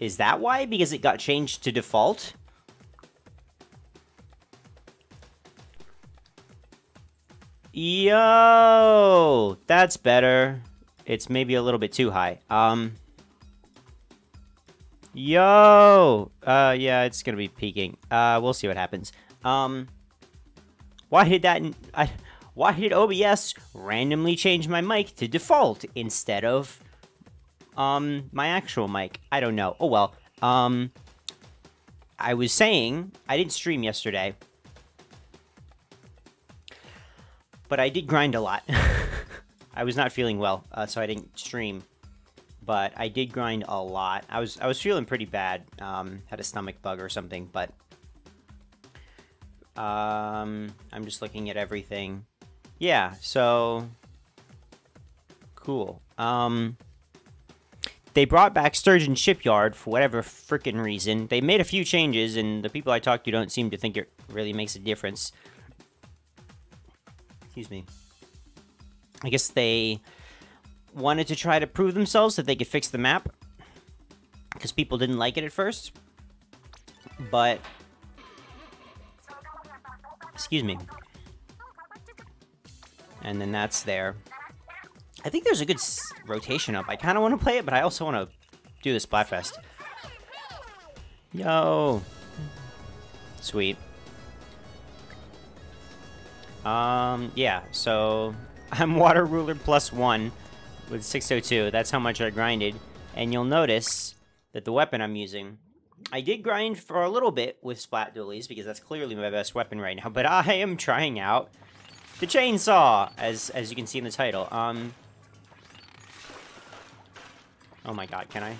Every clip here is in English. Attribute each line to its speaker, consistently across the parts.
Speaker 1: Is that why? Because it got changed to default? Yo! That's better. It's maybe a little bit too high. Um... Yo! Uh, yeah, it's gonna be peaking. Uh, we'll see what happens. Um... Why did that... I, why did OBS randomly change my mic to default instead of um my actual mic? I don't know. Oh well. Um I was saying I didn't stream yesterday. But I did grind a lot. I was not feeling well, uh, so I didn't stream. But I did grind a lot. I was I was feeling pretty bad. Um, had a stomach bug or something, but um, I'm just looking at everything. Yeah, so cool. Um, they brought back Sturgeon Shipyard for whatever freaking reason. They made a few changes, and the people I talked to don't seem to think it really makes a difference. Excuse me. I guess they wanted to try to prove themselves that they could fix the map because people didn't like it at first. But excuse me. And then that's there. I think there's a good rotation up. I kind of want to play it, but I also want to do the Splatfest. Yo! Sweet. Um, yeah, so I'm Water Ruler plus one with 602. That's how much I grinded. And you'll notice that the weapon I'm using, I did grind for a little bit with Splat Dualies because that's clearly my best weapon right now, but I am trying out the chainsaw, as as you can see in the title. Um. Oh my god, can I?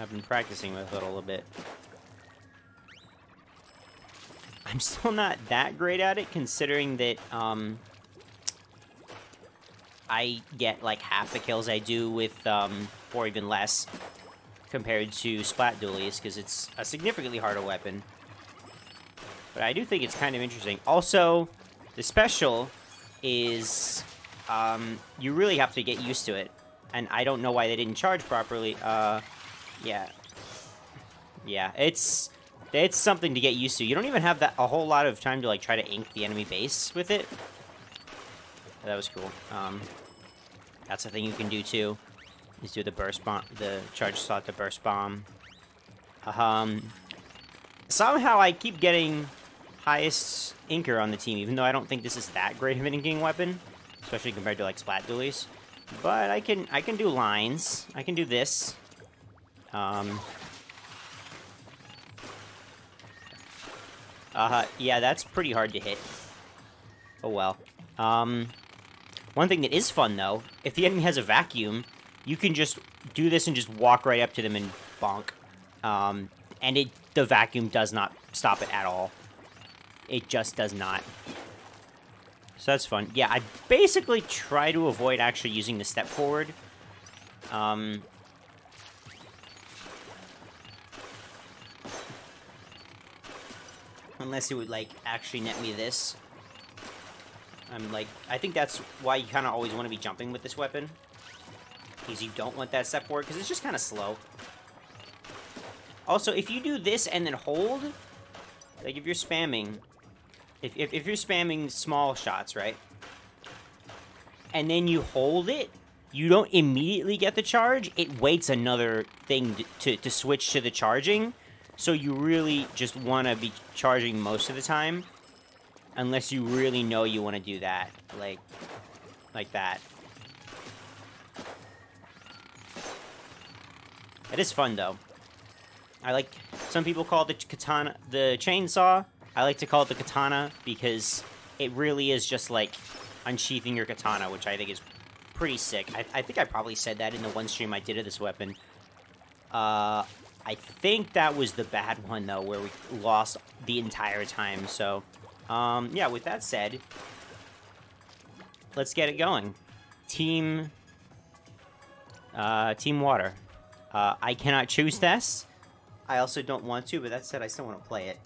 Speaker 1: I've been practicing with it a little bit. I'm still not that great at it, considering that, um... I get, like, half the kills I do with, um, or even less, compared to Splat Dualies, because it's a significantly harder weapon. But I do think it's kind of interesting. Also, the special is, um, you really have to get used to it. And I don't know why they didn't charge properly. Uh, yeah. Yeah, it's, it's something to get used to. You don't even have that a whole lot of time to, like, try to ink the enemy base with it. That was cool. Um, that's a thing you can do, too. Is do the burst bomb, the charge slot to burst bomb. Um, somehow I keep getting highest inker on the team, even though I don't think this is that great of an inking weapon, especially compared to like splat dualies. But I can I can do lines. I can do this. Um. Uh, yeah, that's pretty hard to hit. Oh well. Um, one thing that is fun though, if the enemy has a vacuum, you can just do this and just walk right up to them and bonk. Um, and it the vacuum does not stop it at all. It just does not. So that's fun. Yeah, I basically try to avoid actually using the step forward. Um, unless it would, like, actually net me this. I'm like, I think that's why you kind of always want to be jumping with this weapon. Because you don't want that step forward, because it's just kind of slow. Also, if you do this and then hold, like if you're spamming, if, if, if you're spamming small shots, right? And then you hold it, you don't immediately get the charge. It waits another thing to, to, to switch to the charging. So you really just want to be charging most of the time. Unless you really know you want to do that. Like, like that. It is fun, though. I like... Some people call the katana... The chainsaw I like to call it the katana because it really is just like unsheathing your katana, which I think is pretty sick. I, I think I probably said that in the one stream I did of this weapon. Uh, I think that was the bad one, though, where we lost the entire time. So, um, yeah, with that said, let's get it going. Team... Uh, Team Water. Uh, I cannot choose this. I also don't want to, but that said, I still want to play it.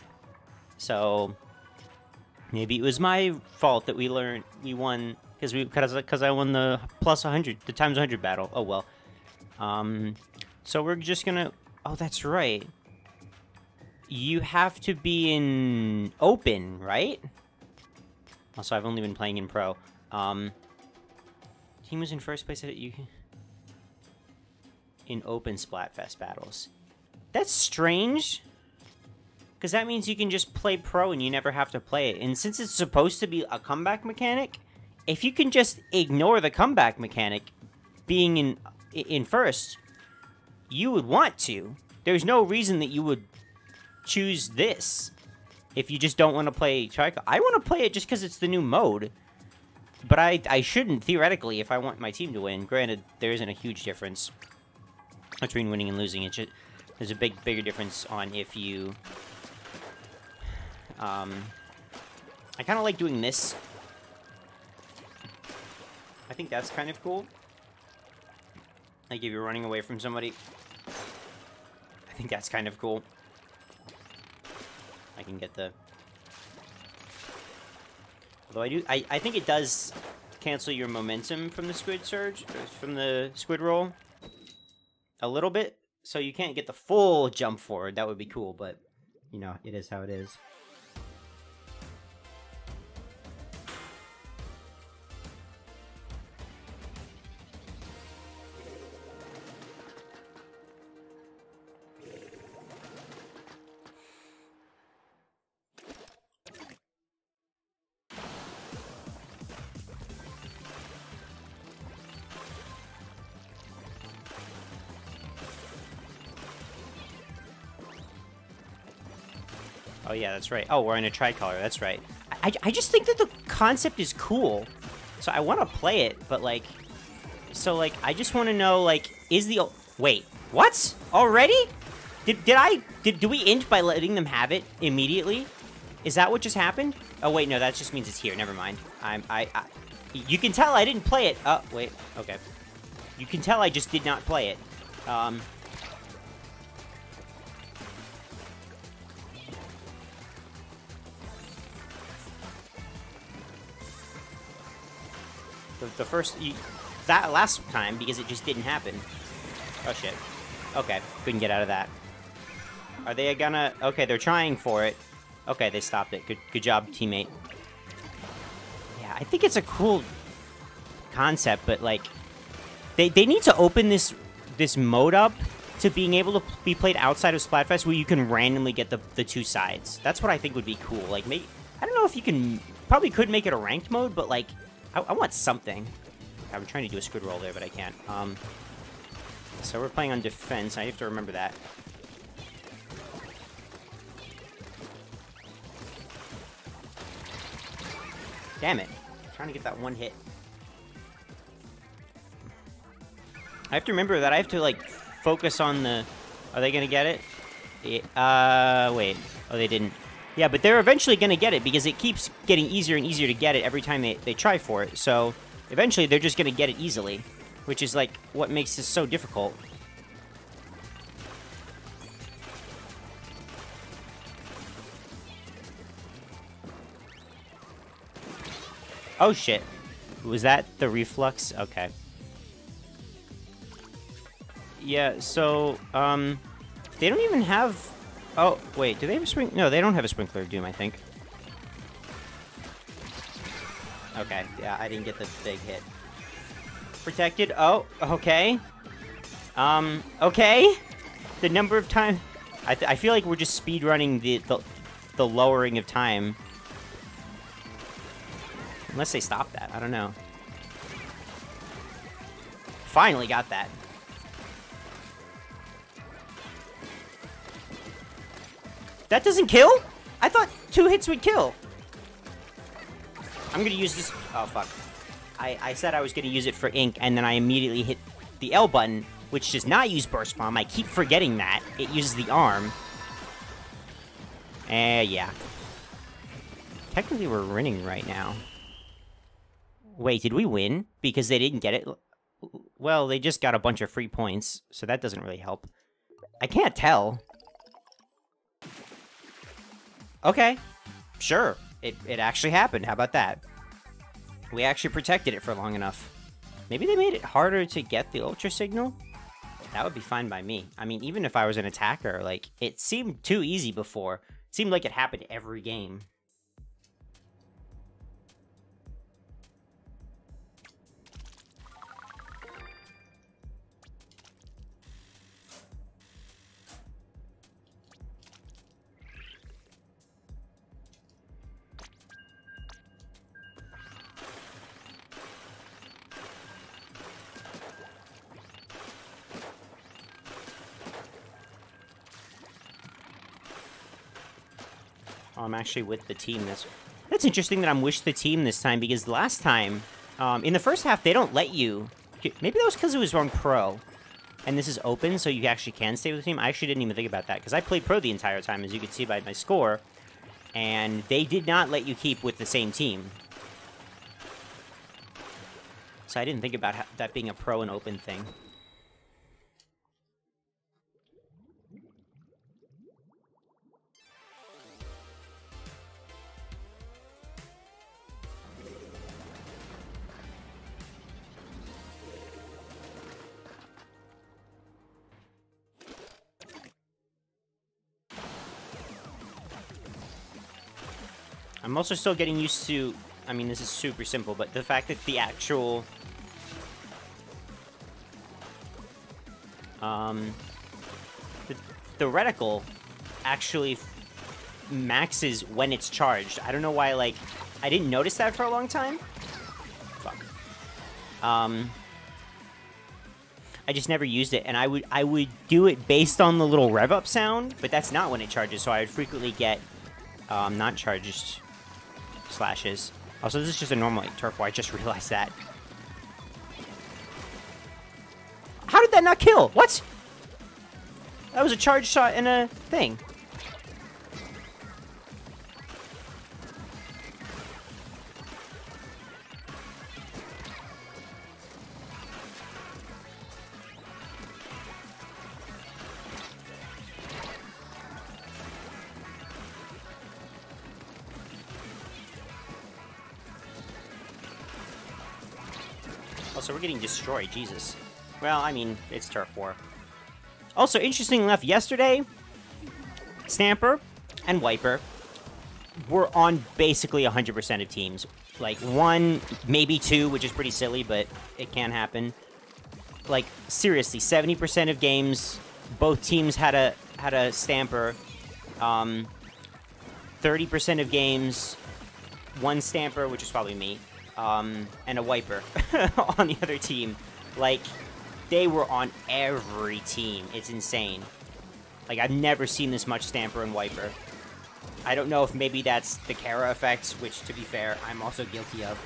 Speaker 1: So maybe it was my fault that we learned we won because we because I won the plus 100 the times 100 battle. Oh well. Um, so we're just gonna... Oh, that's right. You have to be in open, right? Also, I've only been playing in pro. Um, team was in first place at you in open Splatfest battles. That's strange. Because that means you can just play pro and you never have to play it. And since it's supposed to be a comeback mechanic, if you can just ignore the comeback mechanic being in in first, you would want to. There's no reason that you would choose this if you just don't want to play Trico. I want to play it just because it's the new mode. But I, I shouldn't, theoretically, if I want my team to win. Granted, there isn't a huge difference between winning and losing. It's just, there's a big, bigger difference on if you... Um, I kind of like doing this. I think that's kind of cool. Like if you're running away from somebody. I think that's kind of cool. I can get the... Although I do... I, I think it does cancel your momentum from the squid surge, from the squid roll. A little bit. So you can't get the full jump forward. That would be cool, but, you know, it is how it is. That's right. Oh, we're in a tricolor. That's right. I, I just think that the concept is cool. So I want to play it, but, like... So, like, I just want to know, like, is the... Wait, what? Already? Did, did I... Did, do we end by letting them have it immediately? Is that what just happened? Oh, wait, no, that just means it's here. Never mind. I'm... I, I... You can tell I didn't play it. Oh, wait. Okay. You can tell I just did not play it. Um... The, first... You, that last time, because it just didn't happen. Oh, shit. Okay, couldn't get out of that. Are they gonna... Okay, they're trying for it. Okay, they stopped it. Good, good job, teammate. Yeah, I think it's a cool concept, but, like... They, they need to open this this mode up to being able to be played outside of Splatfest where you can randomly get the, the two sides. That's what I think would be cool. Like, maybe... I don't know if you can... Probably could make it a ranked mode, but, like... I, I want something. I'm trying to do a squid roll there, but I can't. Um, so we're playing on defense. I have to remember that. Damn it. I'm trying to get that one hit. I have to remember that I have to, like, focus on the... Are they to get it? Uh, wait. Oh, they didn't. Yeah, but they're eventually going to get it because it keeps getting easier and easier to get it every time they, they try for it. So eventually they're just going to get it easily, which is like what makes this so difficult. Oh shit. Was that the reflux? Okay. Yeah, so, um, they don't even have Oh, wait, do they have a spring? No, they don't have a sprinkler doom, I think. Okay, yeah, I didn't get the big hit. Protected, oh, okay. Um, okay. The number of time... I, I feel like we're just speed running the, the, the lowering of time. Unless they stop that, I don't know. Finally got that. That doesn't kill? I thought two hits would kill. I'm gonna use this... Oh, fuck. I, I said I was gonna use it for ink, and then I immediately hit the L button, which does not use Burst Bomb. I keep forgetting that. It uses the arm. Eh, yeah. Technically, we're winning right now. Wait, did we win? Because they didn't get it? Well, they just got a bunch of free points, so that doesn't really help. I can't tell. Okay, sure. It, it actually happened. How about that? We actually protected it for long enough. Maybe they made it harder to get the Ultra Signal? That would be fine by me. I mean, even if I was an attacker, like, it seemed too easy before. It seemed like it happened every game. I'm actually with the team this. That's interesting that I'm with the team this time because last time, um, in the first half, they don't let you. Maybe that was because it was on pro, and this is open, so you actually can stay with the team. I actually didn't even think about that because I played pro the entire time, as you can see by my score, and they did not let you keep with the same team. So I didn't think about that being a pro and open thing. I'm also still getting used to... I mean, this is super simple, but the fact that the actual... Um, the, the reticle actually maxes when it's charged. I don't know why, like... I didn't notice that for a long time. Fuck. Um... I just never used it, and I would I would do it based on the little rev up sound, but that's not when it charges, so I would frequently get um, not charged slashes. Also, this is just a normal like, turf war. I just realized that. How did that not kill? What? That was a charge shot and a thing. Getting destroyed, Jesus. Well, I mean, it's Turf War. Also, interesting enough, yesterday, Stamper and Wiper were on basically 100% of teams. Like, one, maybe two, which is pretty silly, but it can happen. Like, seriously, 70% of games, both teams had a had a Stamper. Um, 30% of games, one Stamper, which is probably me, um, and a wiper on the other team. Like, they were on every team. It's insane. Like, I've never seen this much Stamper and Wiper. I don't know if maybe that's the Kara effect, which, to be fair, I'm also guilty of.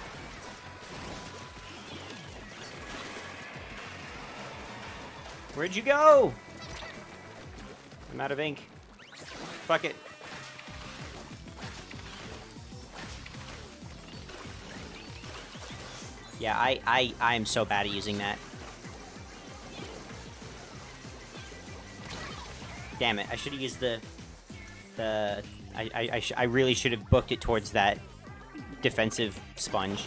Speaker 1: Where'd you go? I'm out of ink. Fuck it. Yeah, I, I, I am so bad at using that. Damn it, I should have used the... The... I, I, I, I really should have booked it towards that defensive sponge.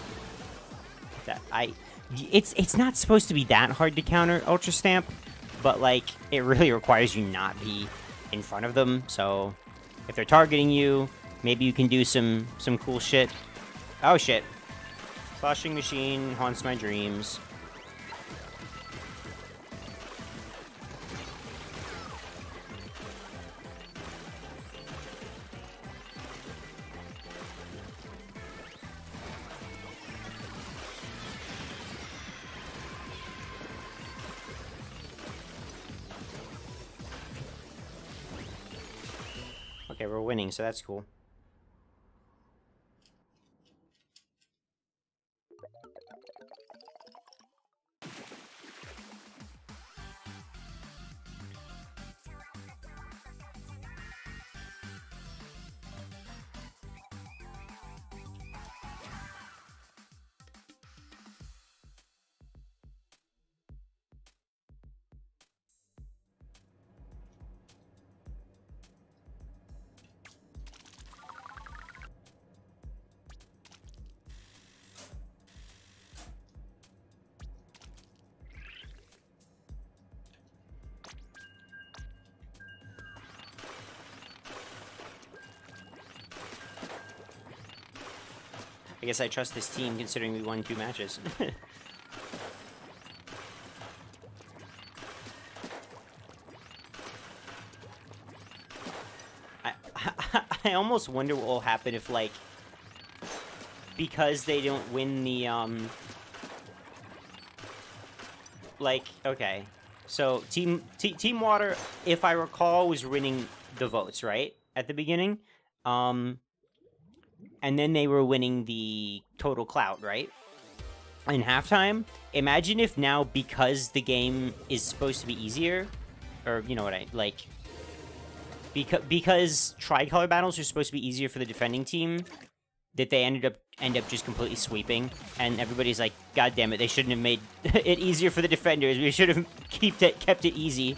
Speaker 1: That I... It's, it's not supposed to be that hard to counter Ultra Stamp, but, like, it really requires you not be in front of them, so... If they're targeting you, maybe you can do some, some cool shit. Oh, shit. Sloshing Machine haunts my dreams. Okay, we're winning, so that's cool. I guess I trust this team considering we won two matches. I, I almost wonder what will happen if, like, because they don't win the, um... Like, okay. So, Team Team Water, if I recall, was winning the votes, right? At the beginning. Um, and then they were winning the total clout, right? In halftime, imagine if now because the game is supposed to be easier, or you know what I like, because because tricolor battles are supposed to be easier for the defending team, that they ended up end up just completely sweeping, and everybody's like, God damn it, they shouldn't have made it easier for the defenders. We should have kept it kept it easy.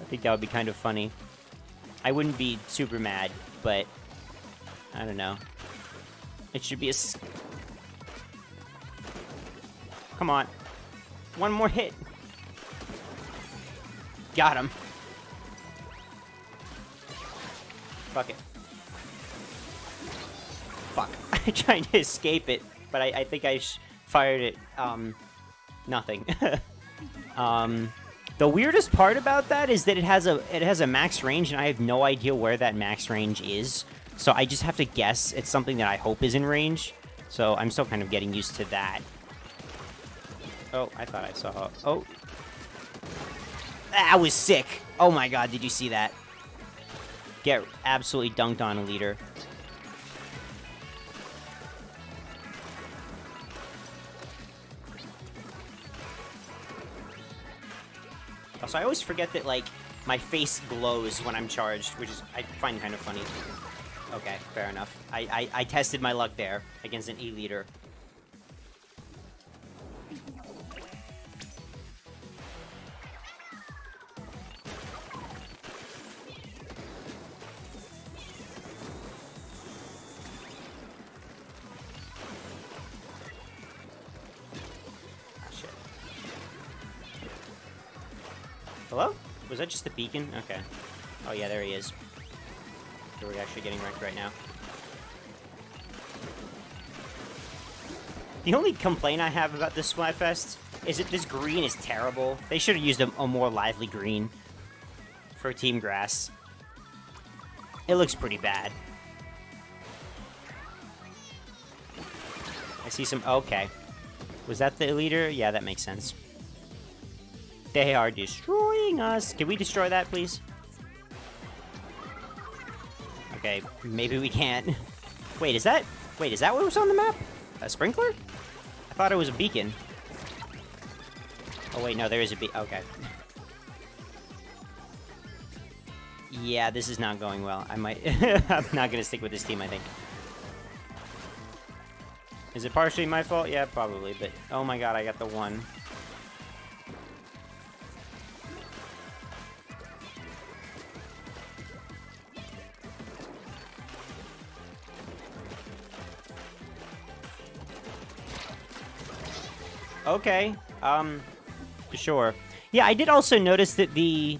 Speaker 1: I think that would be kind of funny. I wouldn't be super mad, but I don't know. It should be a... Come on. One more hit. Got him. Fuck it. Fuck. I tried to escape it, but I, I think I fired it. Um, nothing. um, the weirdest part about that is that it has a it has a max range, and I have no idea where that max range is. So I just have to guess. It's something that I hope is in range. So I'm still kind of getting used to that. Oh, I thought I saw... Oh. That was sick. Oh my god, did you see that? Get absolutely dunked on a leader. Also, I always forget that, like, my face glows when I'm charged, which is I find kind of funny. Okay, fair enough. I, I, I tested my luck there against an E-liter. Ah, Hello? Was that just a beacon? Okay. Oh yeah, there he is. Are actually getting wrecked right now? The only complaint I have about this Splatfest is that this green is terrible. They should have used a, a more lively green for Team Grass. It looks pretty bad. I see some... Okay. Was that the leader? Yeah, that makes sense. They are destroying us. Can we destroy that, please? Okay, maybe we can't. Wait, is that... Wait, is that what was on the map? A sprinkler? I thought it was a beacon. Oh, wait, no, there is a be- okay. yeah, this is not going well. I might- I'm not gonna stick with this team, I think. Is it partially my fault? Yeah, probably, but... Oh my god, I got the one. Okay. Um, sure. Yeah, I did also notice that the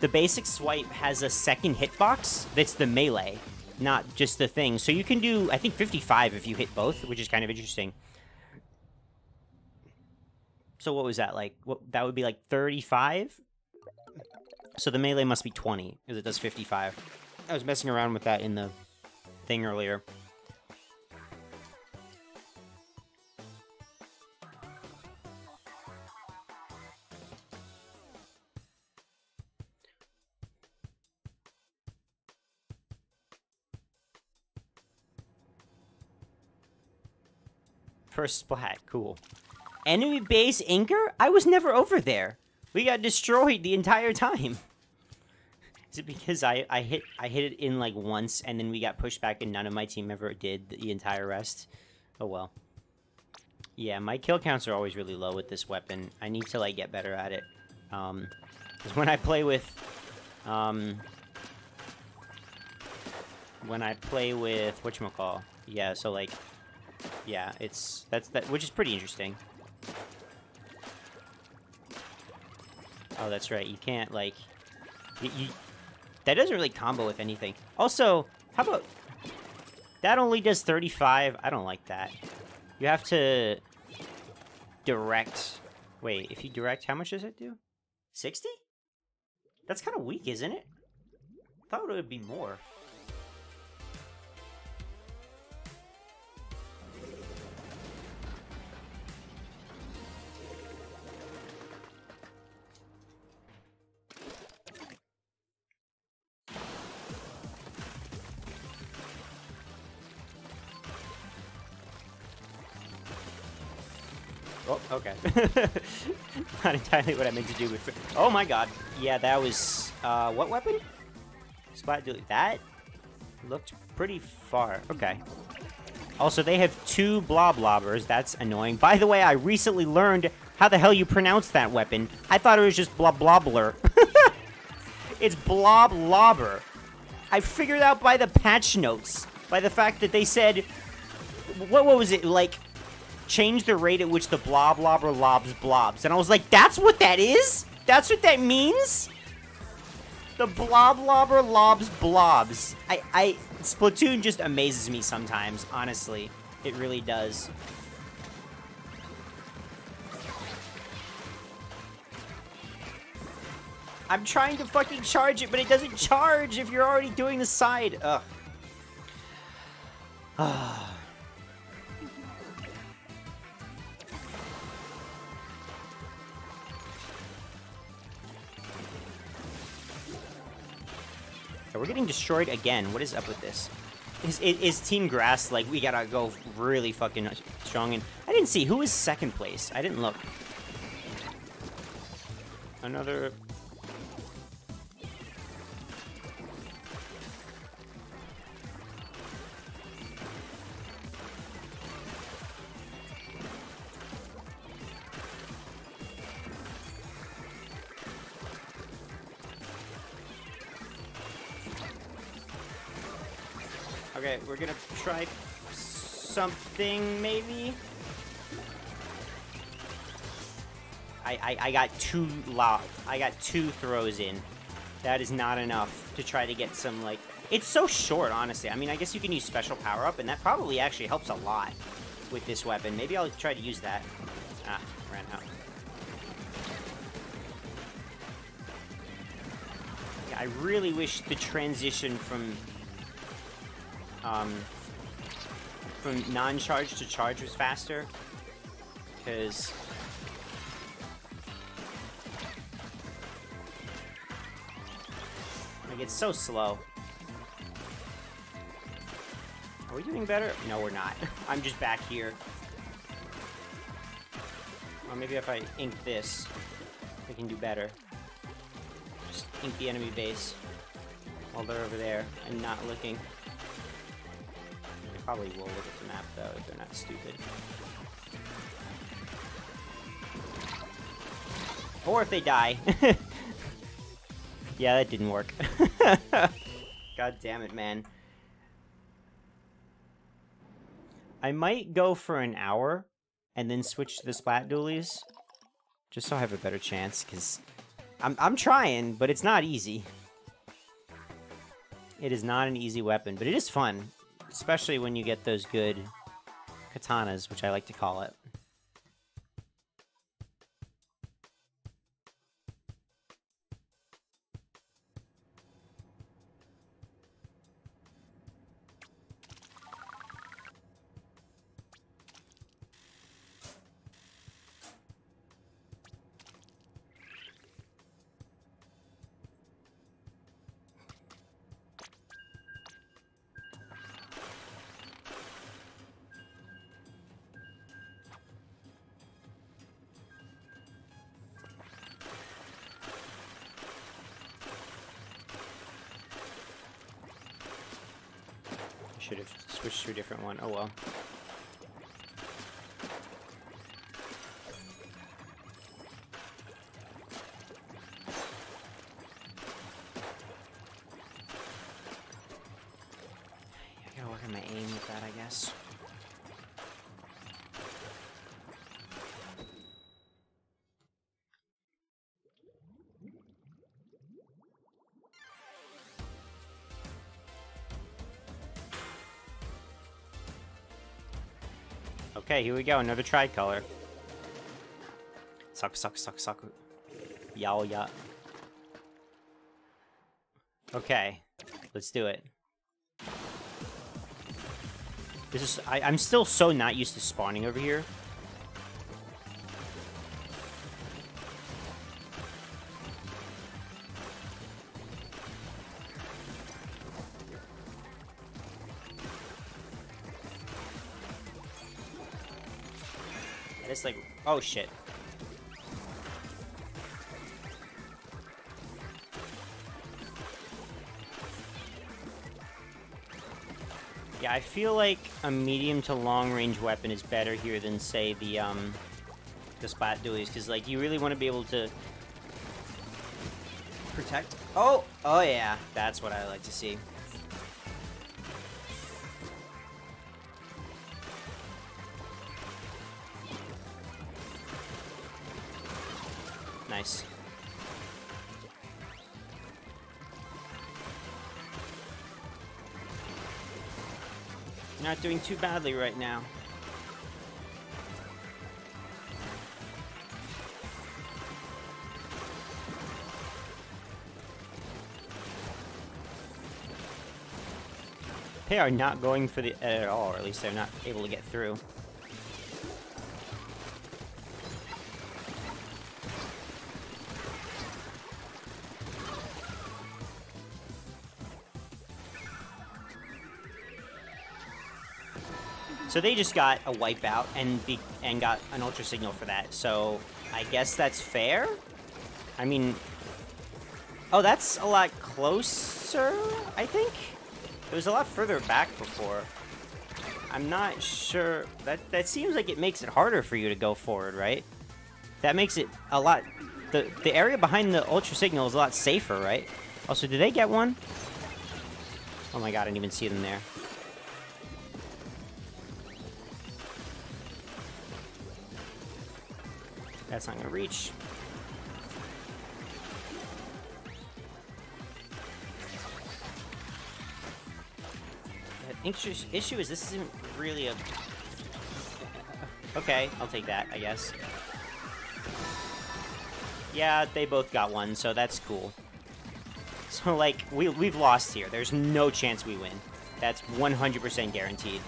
Speaker 1: the basic swipe has a second hitbox that's the melee, not just the thing. So you can do, I think, 55 if you hit both, which is kind of interesting. So what was that, like? What That would be like 35? So the melee must be 20, because it does 55. I was messing around with that in the thing earlier. First splat, cool. Enemy base Inker? I was never over there. We got destroyed the entire time. Is it because I, I hit I hit it in like once and then we got pushed back and none of my team ever did the entire rest? Oh well. Yeah, my kill counts are always really low with this weapon. I need to like get better at it. Um, because when I play with, um, when I play with what you call, yeah. So like yeah, it's that's that, which is pretty interesting. Oh, that's right. You can't like, you, you that doesn't really combo with anything. Also, how about That only does 35. I don't like that. You have to direct. Wait, if you direct, how much does it do? 60? That's kind of weak, isn't it? I thought it would be more. Not entirely what I meant to do with... Oh my god. Yeah, that was... Uh, what weapon? Splat That looked pretty far. Okay. Also, they have two blob lobbers. That's annoying. By the way, I recently learned how the hell you pronounce that weapon. I thought it was just blob blobler. it's blob lobber. I figured out by the patch notes. By the fact that they said... What, what was it? Like, change the rate at which the blob lobber lobs blobs. And I was like, that's what that is? That's what that means? The blob lobber lobs blobs. I, I, Splatoon just amazes me sometimes, honestly. It really does. I'm trying to fucking charge it, but it doesn't charge if you're already doing the side. Ugh. Ah. We're getting destroyed again. What is up with this? Is, is, Team Grass, like, we gotta go really fucking strong? And I didn't see. Who is second place? I didn't look. Another Okay, we're gonna try something, maybe? I, I, I got two lo I got two throws in. That is not enough to try to get some, like... It's so short, honestly. I mean, I guess you can use special power-up, and that probably actually helps a lot with this weapon. Maybe I'll try to use that. Ah, ran out. Yeah, I really wish the transition from um, from non-charge to charge was faster. Because... Like, it's so slow. Are we doing better? No, we're not. I'm just back here. Or maybe if I ink this, I can do better. Just ink the enemy base while they're over there and not looking probably will look at the map, though, if they're not stupid. Or if they die. yeah, that didn't work. God damn it, man. I might go for an hour and then switch to the Splat Dualies. Just so I have a better chance, because I'm, I'm trying, but it's not easy. It is not an easy weapon, but it is fun especially when you get those good katanas, which I like to call it. Okay, here we go. Another tricolor. Suck, suck, suck, suck. Yao ya. Okay, let's do it. This is I, I'm still so not used to spawning over here. It's like, oh shit. Yeah, I feel like a medium to long range weapon is better here than say the um the splat dualies because like you really want to be able to protect. Oh, oh yeah, that's what I like to see. Not doing too badly right now. They are not going for the at all, or at least they're not able to get through. So they just got a wipeout and be and got an ultra signal for that. So I guess that's fair. I mean, oh, that's a lot closer. I think it was a lot further back before. I'm not sure. That that seems like it makes it harder for you to go forward, right? That makes it a lot. The the area behind the ultra signal is a lot safer, right? Also, did they get one? Oh my god, I didn't even see them there. That's not gonna reach. The issue is this isn't really a... Okay, I'll take that, I guess. Yeah, they both got one, so that's cool. So, like, we, we've lost here. There's no chance we win. That's 100% guaranteed.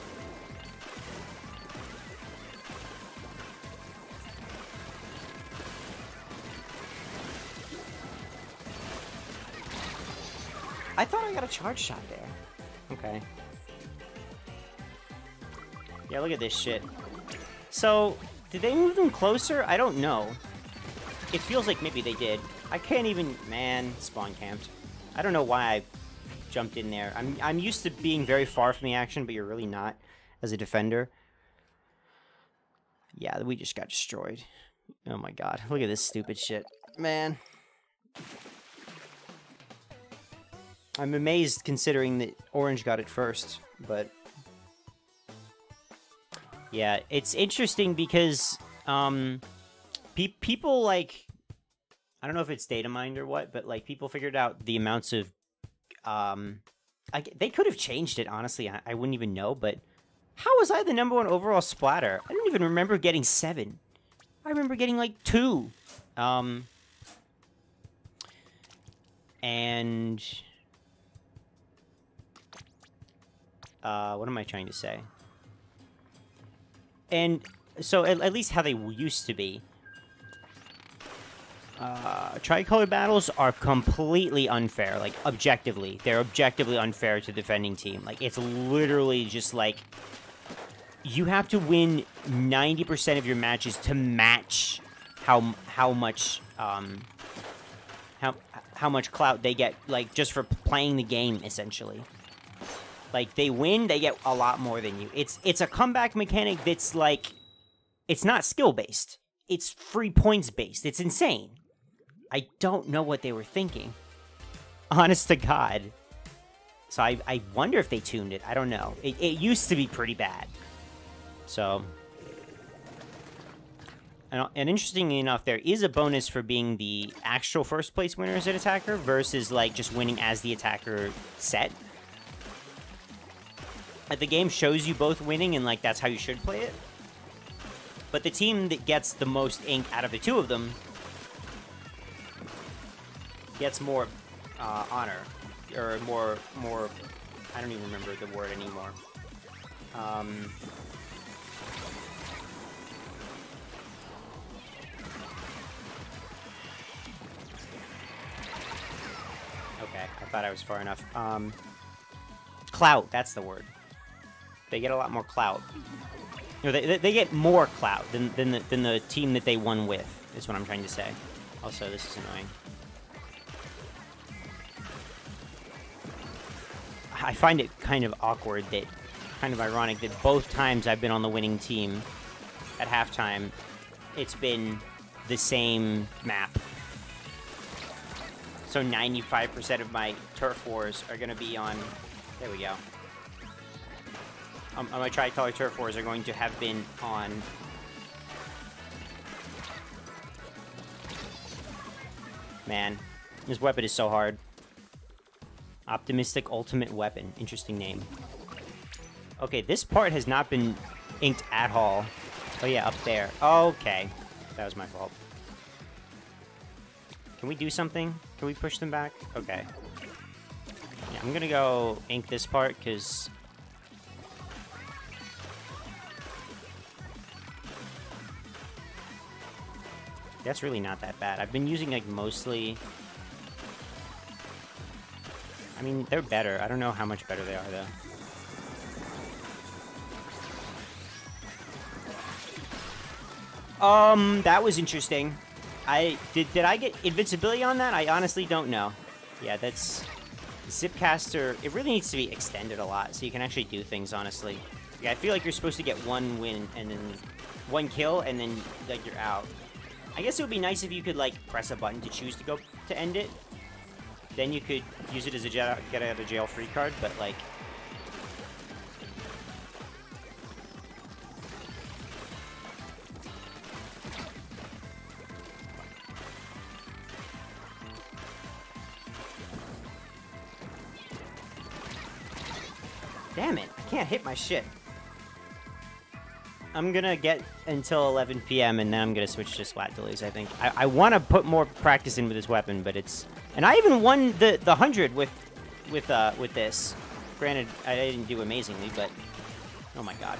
Speaker 1: Charge shot there. Okay. Yeah, look at this shit. So, did they move them closer? I don't know. It feels like maybe they did. I can't even... Man, spawn camped. I don't know why I jumped in there. I'm, I'm used to being very far from the action, but you're really not as a defender. Yeah, we just got destroyed. Oh my god. Look at this stupid shit. Man. I'm amazed considering that Orange got it first, but... Yeah, it's interesting because, um, pe people, like, I don't know if it's data mined or what, but, like, people figured out the amounts of, um, I, they could have changed it, honestly, I, I wouldn't even know, but how was I the number one overall splatter? I don't even remember getting seven. I remember getting, like, two. Um, and uh, what am I trying to say? And so at, at least how they used to be. Uh, tricolor battles are completely unfair, like objectively. They're objectively unfair to the defending team. Like it's literally just like you have to win 90% of your matches to match how how much um how how much clout they get like just for playing the game essentially. Like they win, they get a lot more than you. It's it's a comeback mechanic that's like it's not skill based. It's free points based. It's insane. I don't know what they were thinking. Honest to God. So I, I wonder if they tuned it. I don't know. It, it used to be pretty bad. So. And, and interestingly enough, there is a bonus for being the actual first place winner as an attacker versus like just winning as the attacker set the game shows you both winning and like that's how you should play it. But the team that gets the most ink out of the two of them gets more uh, honor, or more, more, I don't even remember the word anymore. Um, okay, I thought I was far enough. Um, clout, that's the word. They get a lot more clout. No, they, they get more clout than, than, the, than the team that they won with, is what I'm trying to say. Also, this is annoying. I find it kind of awkward that, kind of ironic that both times I've been on the winning team at halftime, it's been the same map. So 95% of my turf wars are going to be on. There we go. Um, my tricolor turf wars are going to have been on. Man, this weapon is so hard. Optimistic Ultimate Weapon. Interesting name. Okay, this part has not been inked at all. Oh yeah, up there. Okay. That was my fault. Can we do something? Can we push them back? Okay. Yeah, I'm gonna go ink this part, because... That's really not that bad. I've been using, like, mostly I mean, they're better. I don't know how much better they are, though. Um, that was interesting. I did did I get invincibility on that? I honestly don't know. Yeah, that's Zipcaster. It really needs to be extended a lot so you can actually do things honestly. Yeah, I feel like you're supposed to get one win and then one kill and then like you're out. I guess it would be nice if you could like press a button to choose to go to end it, then you could use it as a get out of jail free card, but like... Damn it, I can't hit my shit. I'm gonna get until 11 p.m. and then I'm gonna switch to Splat Dualies, I think. I, I want to put more practice in with this weapon, but it's and I even won the the hundred with with uh with this. Granted, I didn't do amazingly, but oh my god.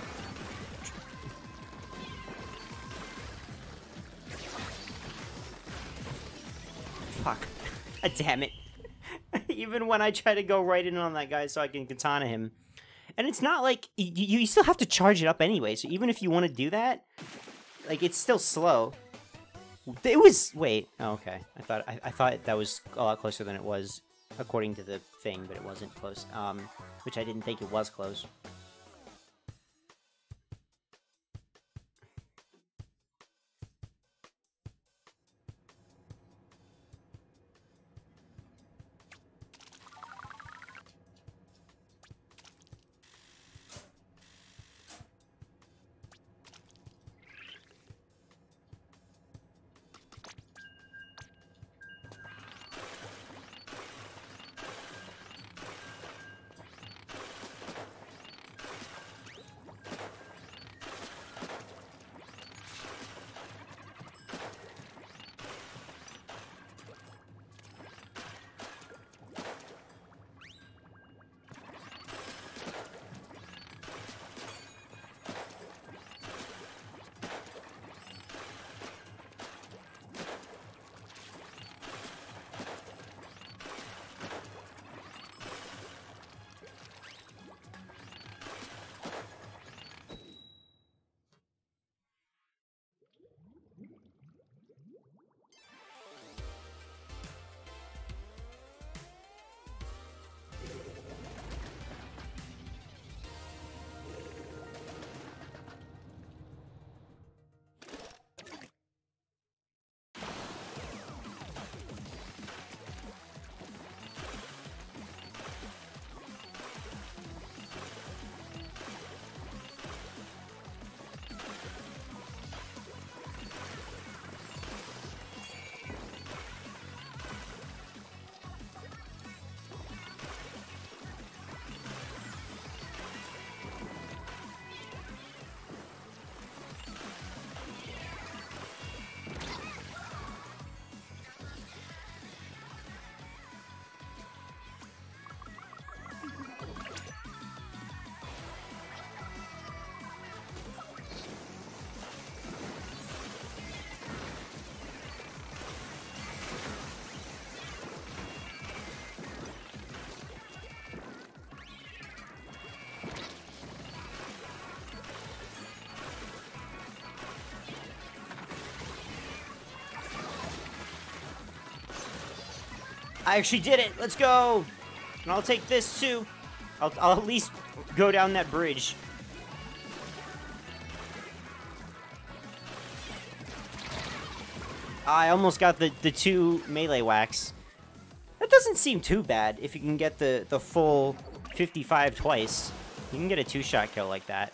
Speaker 1: Fuck. Damn it. even when I try to go right in on that guy so I can katana him. And it's not like you, you still have to charge it up anyway. So even if you want to do that, like it's still slow. It was wait. Oh, okay. I thought I, I thought that was a lot closer than it was according to the thing, but it wasn't close. Um, which I didn't think it was close. I actually did it! Let's go! And I'll take this too. I'll, I'll at least go down that bridge. I almost got the, the two melee whacks. That doesn't seem too bad if you can get the, the full 55 twice. You can get a two-shot kill like that.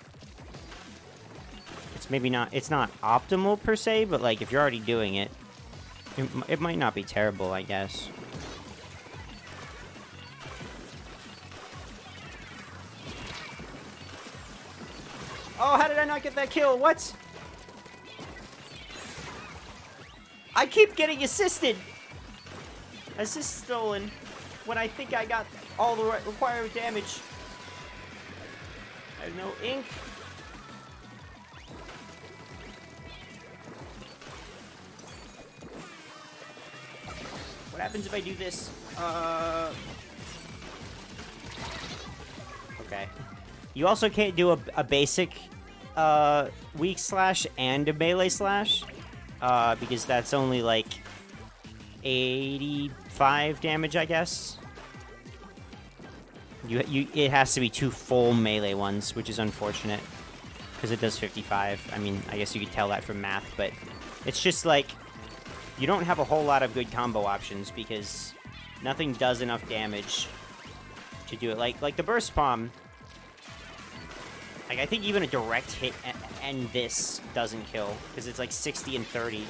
Speaker 1: It's maybe not, it's not optimal per se, but like if you're already doing it, it, it might not be terrible, I guess. That kill? What? I keep getting assisted. Assist stolen when I think I got all the required damage. I have no ink. What happens if I do this? Uh... Okay. You also can't do a, a basic uh, weak slash and a melee slash. Uh, because that's only like 85 damage, I guess. You, you, it has to be two full melee ones, which is unfortunate. Because it does 55. I mean, I guess you could tell that from math, but it's just like you don't have a whole lot of good combo options because nothing does enough damage to do it. Like like the burst bomb. Like I think even a direct hit and this doesn't kill because it's like 60 and 30.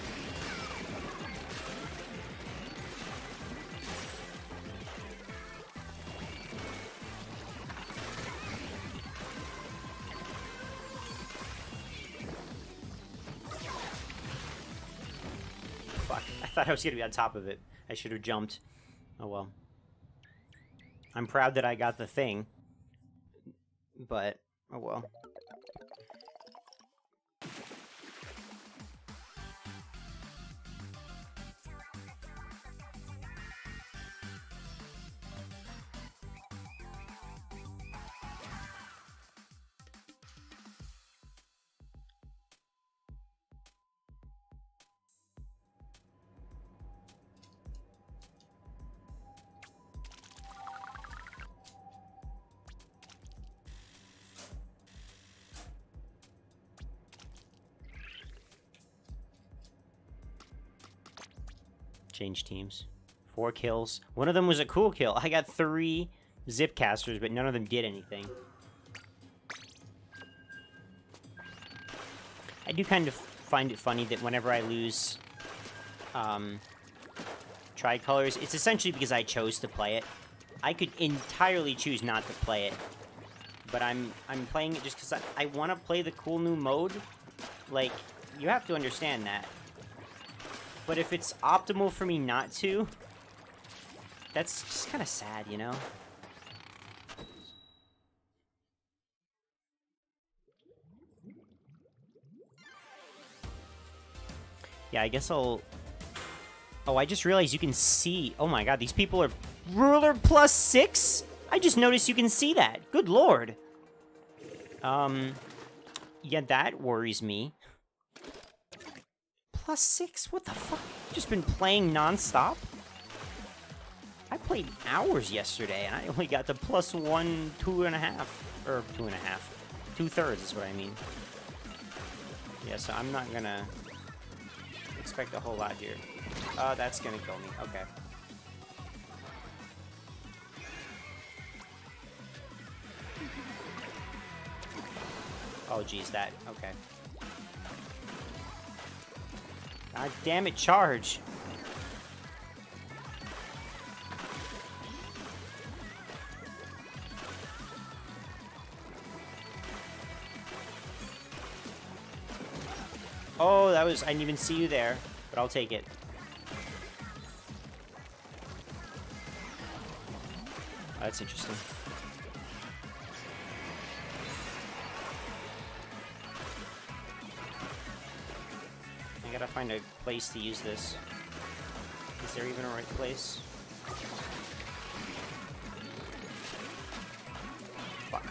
Speaker 1: i thought I was gonna be on top of it. I should have jumped. Oh well. I'm proud that I got the thing. But, oh well. Change teams. Four kills. One of them was a cool kill. I got three zip casters, but none of them did anything. I do kind of find it funny that whenever I lose um, tricolors, it's essentially because I chose to play it. I could entirely choose not to play it, but I'm I'm playing it just because I, I want to play the cool new mode. Like, you have to understand that. But if it's optimal for me not to, that's just kind of sad, you know? Yeah, I guess I'll... Oh, I just realized you can see... Oh my god, these people are... Ruler plus six? I just noticed you can see that. Good lord. Um... Yeah, that worries me plus six? What the fuck? Just been playing non-stop? I played hours yesterday, and I only got to plus one, two and a half. Or two and a half. Two-thirds is what I mean. Yeah, so I'm not gonna expect a whole lot here. Uh, that's gonna kill me. Okay. Oh, geez, that. Okay. God damn it, charge. Oh, that was... I didn't even see you there, but I'll take it. That's interesting. Gotta find a place to use this. Is there even a right place? Fuck.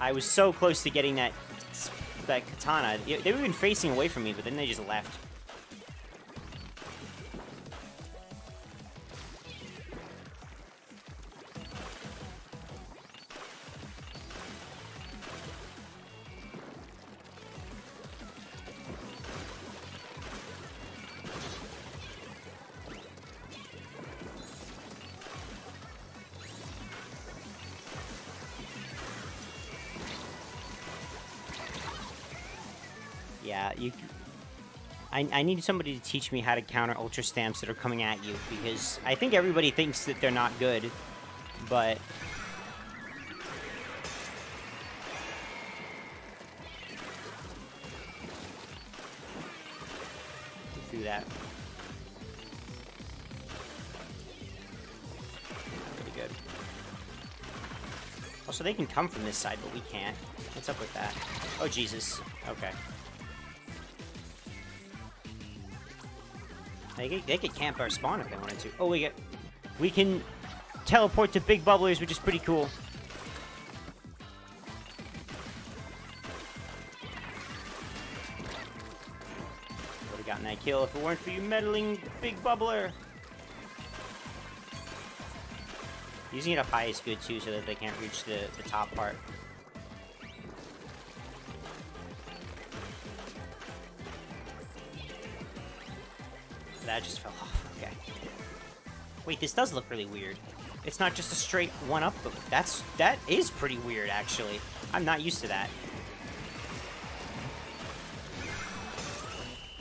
Speaker 1: I was so close to getting that that katana. They were even facing away from me, but then they just left. I, I need somebody to teach me how to counter ultra stamps that are coming at you because I think everybody thinks that they're not good, but through that. Pretty good. Also, they can come from this side, but we can't. What's up with that? Oh, Jesus. Okay. They could, they could camp our spawn if they wanted to. Oh, we get... We can teleport to big bubblers, which is pretty cool. Would have gotten that kill if it weren't for you meddling big bubbler. Using it up high is good too, so that they can't reach the, the top part. Wait, this does look really weird. It's not just a straight one-up, but that's that is pretty weird, actually. I'm not used to that.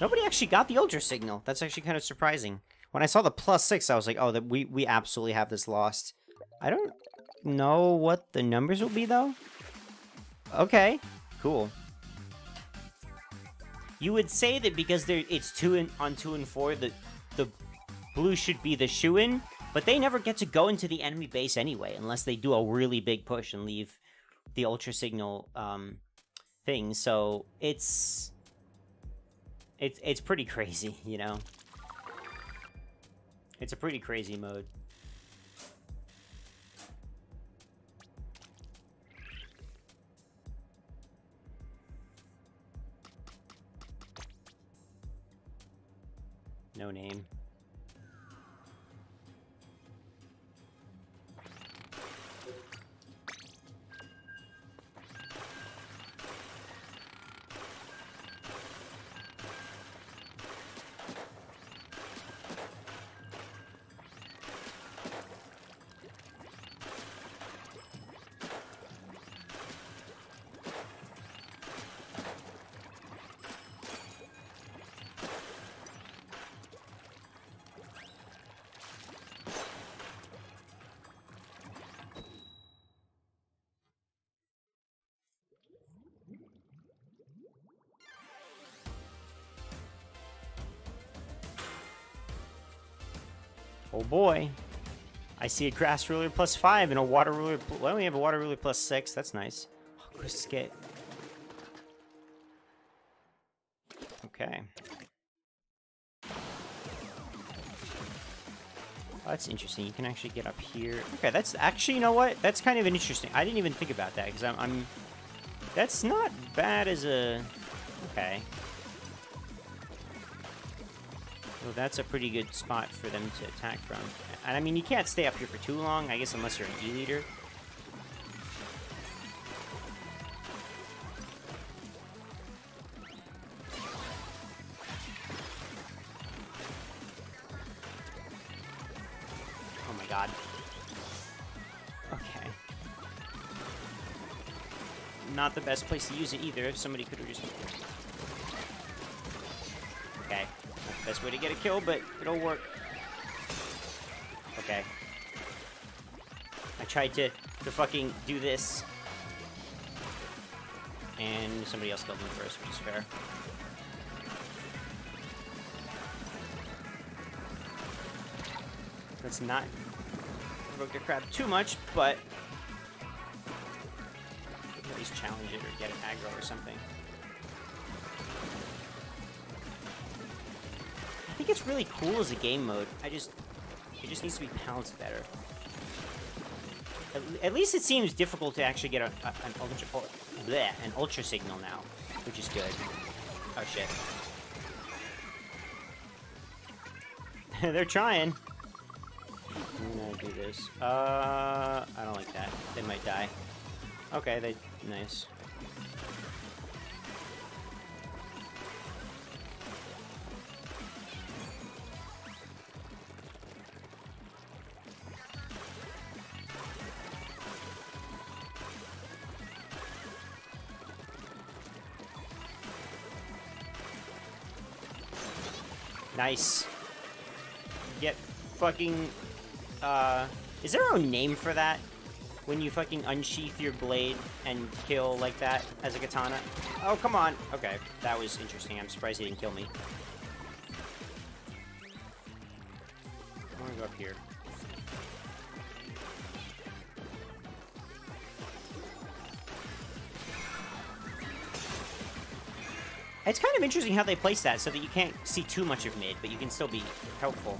Speaker 1: Nobody actually got the Ultra Signal. That's actually kind of surprising. When I saw the plus six, I was like, oh, that we, we absolutely have this lost. I don't know what the numbers will be, though. Okay, cool. You would say that because there it's two and on two and four, that the blue should be the shoe-in, but they never get to go into the enemy base anyway, unless they do a really big push and leave the ultra signal um, thing. So it's it's it's pretty crazy, you know. It's a pretty crazy mode. No name. Oh boy. I see a grass ruler plus five and a water ruler. Well, we have a water ruler plus six. That's nice. Oh, skit. Okay. Oh, that's interesting. You can actually get up here. Okay, that's actually, you know what? That's kind of an interesting. I didn't even think about that because I'm, I'm. That's not bad as a. Okay. So that's a pretty good spot for them to attack from. And I mean, you can't stay up here for too long, I guess, unless you're an E-liter. Oh my god. Okay. Not the best place to use it either, if somebody could have just... Best way to get a kill, but it'll work. Okay. I tried to, to fucking do this. And somebody else killed me first, which is fair. Let's not provoke the crab too much, but at least challenge it or get an aggro or something. Really cool as a game mode. I just... It just needs to be balanced better. At, at least it seems difficult to actually get a, a, an ultra... Oh, bleh, an ultra signal now, which is good. Oh, shit. They're trying. I'm gonna do this. Uh, I don't like that. They might die. Okay, they... Nice. Nice. Get fucking, uh, is there a name for that? When you fucking unsheath your blade and kill like that as a katana? Oh, come on. Okay, that was interesting. I'm surprised he didn't kill me. Interesting how they place that so that you can't see too much of mid, but you can still be helpful.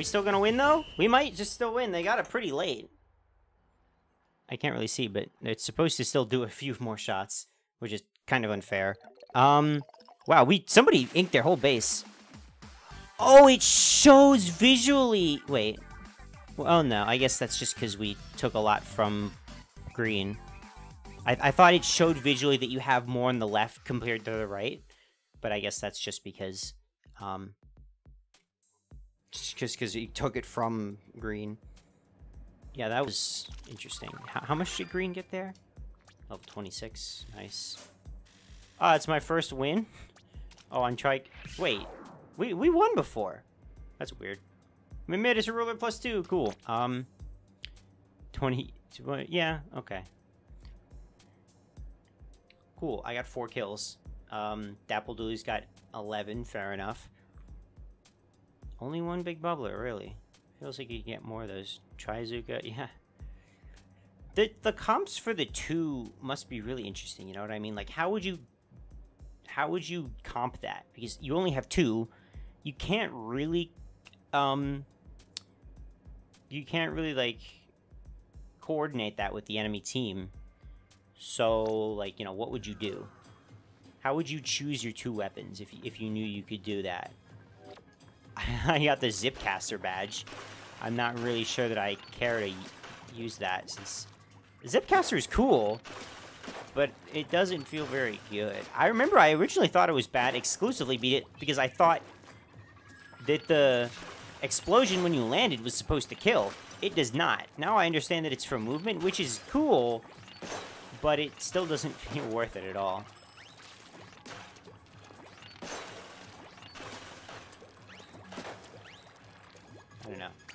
Speaker 1: We still gonna win, though? We might just still win. They got it pretty late. I can't really see, but it's supposed to still do a few more shots, which is kind of unfair. Um, wow, we somebody inked their whole base. Oh, it shows visually. Wait. Well, oh no, I guess that's just because we took a lot from green. I, I thought it showed visually that you have more on the left compared to the right, but I guess that's just because, um, just because he took it from green. Yeah, that was interesting. How, how much did green get there? Level 26. Nice. Ah, it's my first win? Oh, on trike. Wait, we, we won before. That's weird. We made it to ruler plus two. Cool. Um, 20, yeah, okay. Cool, I got four kills. Um, Dapple Dualies got 11, fair enough. Only one big bubbler, really. Feels like you get more of those. Trizuka, yeah. The, the comps for the two must be really interesting, you know what I mean? Like, how would you... How would you comp that? Because you only have two. You can't really... Um... You can't really, like... Coordinate that with the enemy team. So, like, you know, what would you do? How would you choose your two weapons if, if you knew you could do that? I got the Zipcaster badge. I'm not really sure that I care to use that since Zipcaster is cool, but it doesn't feel very good. I remember I originally thought it was bad exclusively beat it, because I thought that the explosion when you landed was supposed to kill. It does not. Now I understand that it's for movement, which is cool, but it still doesn't feel worth it at all.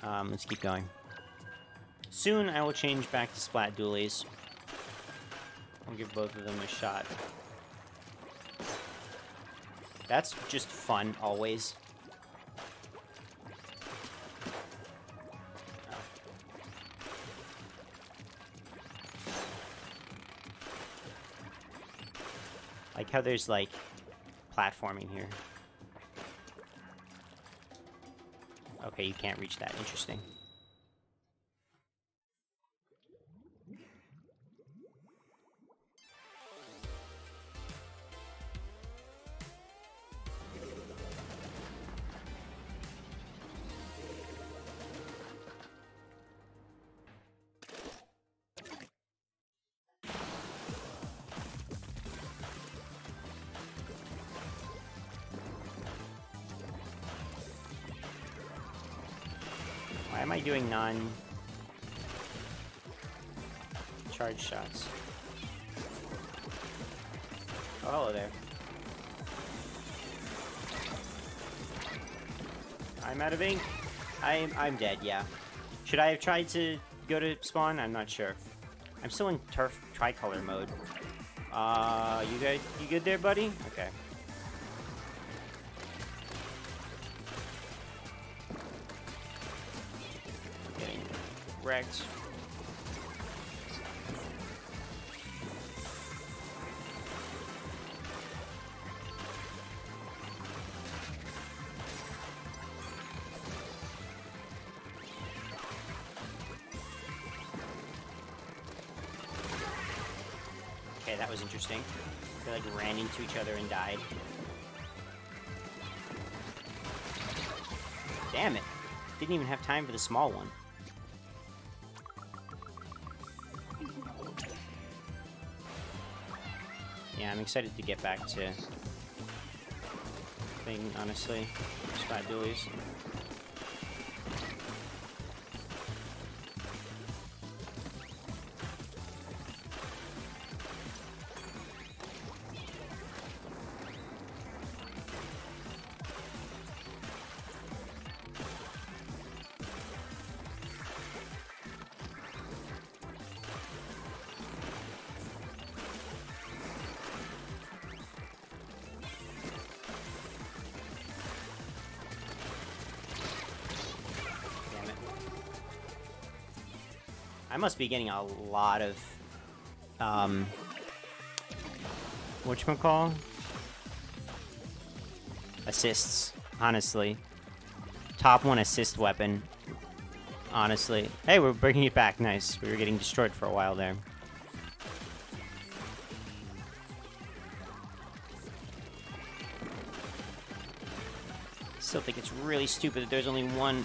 Speaker 1: Um, let's keep going. Soon I will change back to Splat Dualies. I'll give both of them a shot. That's just fun, always. like how there's like platforming here. Okay, you can't reach that. Interesting. I'm dead. Yeah. Should I have tried to go to spawn? I'm not sure. I'm still in turf tricolor mode. Uh, you good? You good there, buddy? Okay. Getting wrecked. Into each other and died. Damn it. didn't even have time for the small one. Yeah, I'm excited to get back to thing, honestly. Splat dualies. I must be getting a lot of, um, whatchamacall? Assists, honestly. Top one assist weapon, honestly. Hey, we're bringing it back, nice. We were getting destroyed for a while there. Still think it's really stupid that there's only one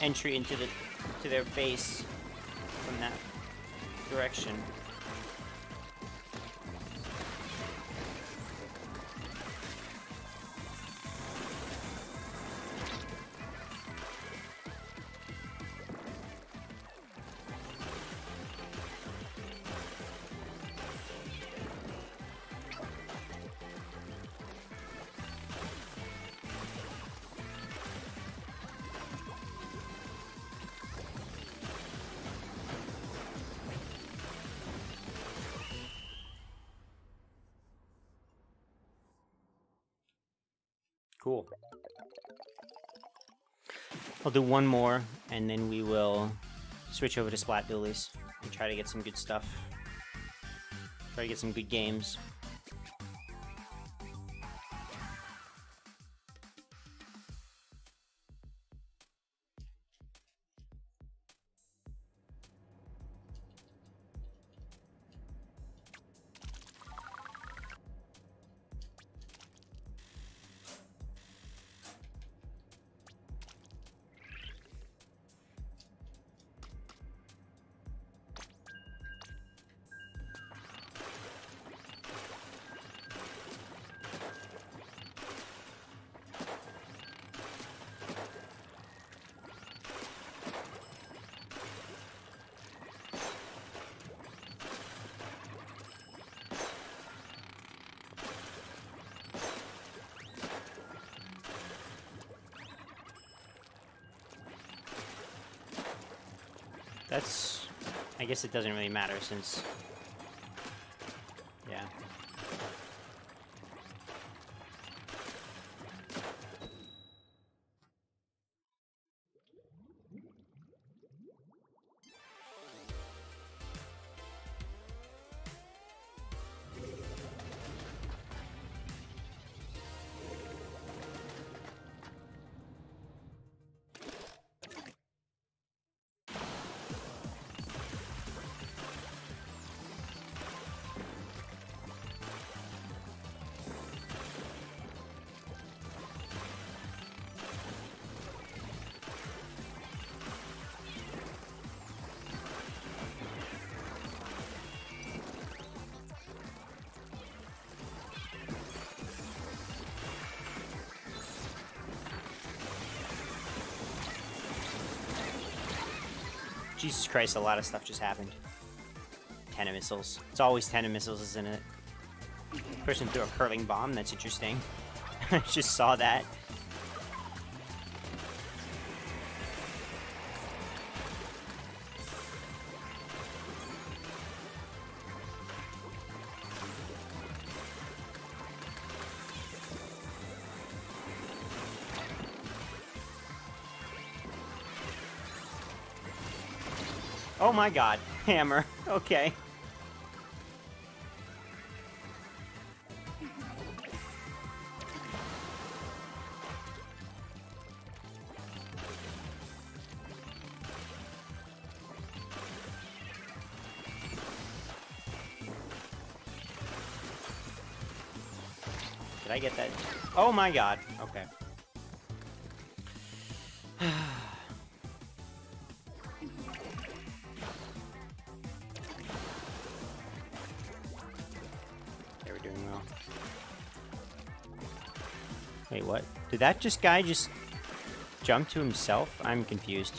Speaker 1: entry into the to their base that direction. I'll do one more, and then we will switch over to Splat Dualies and try to get some good stuff. Try to get some good games. I guess it doesn't really matter since... Jesus Christ, a lot of stuff just happened. Tenta Missiles. It's always Tenta Missiles, isn't it? Person threw a curling bomb, that's interesting. I just saw that. Oh my god, hammer. Okay. Did I get that? Oh my god. That just guy just jump to himself? I'm confused.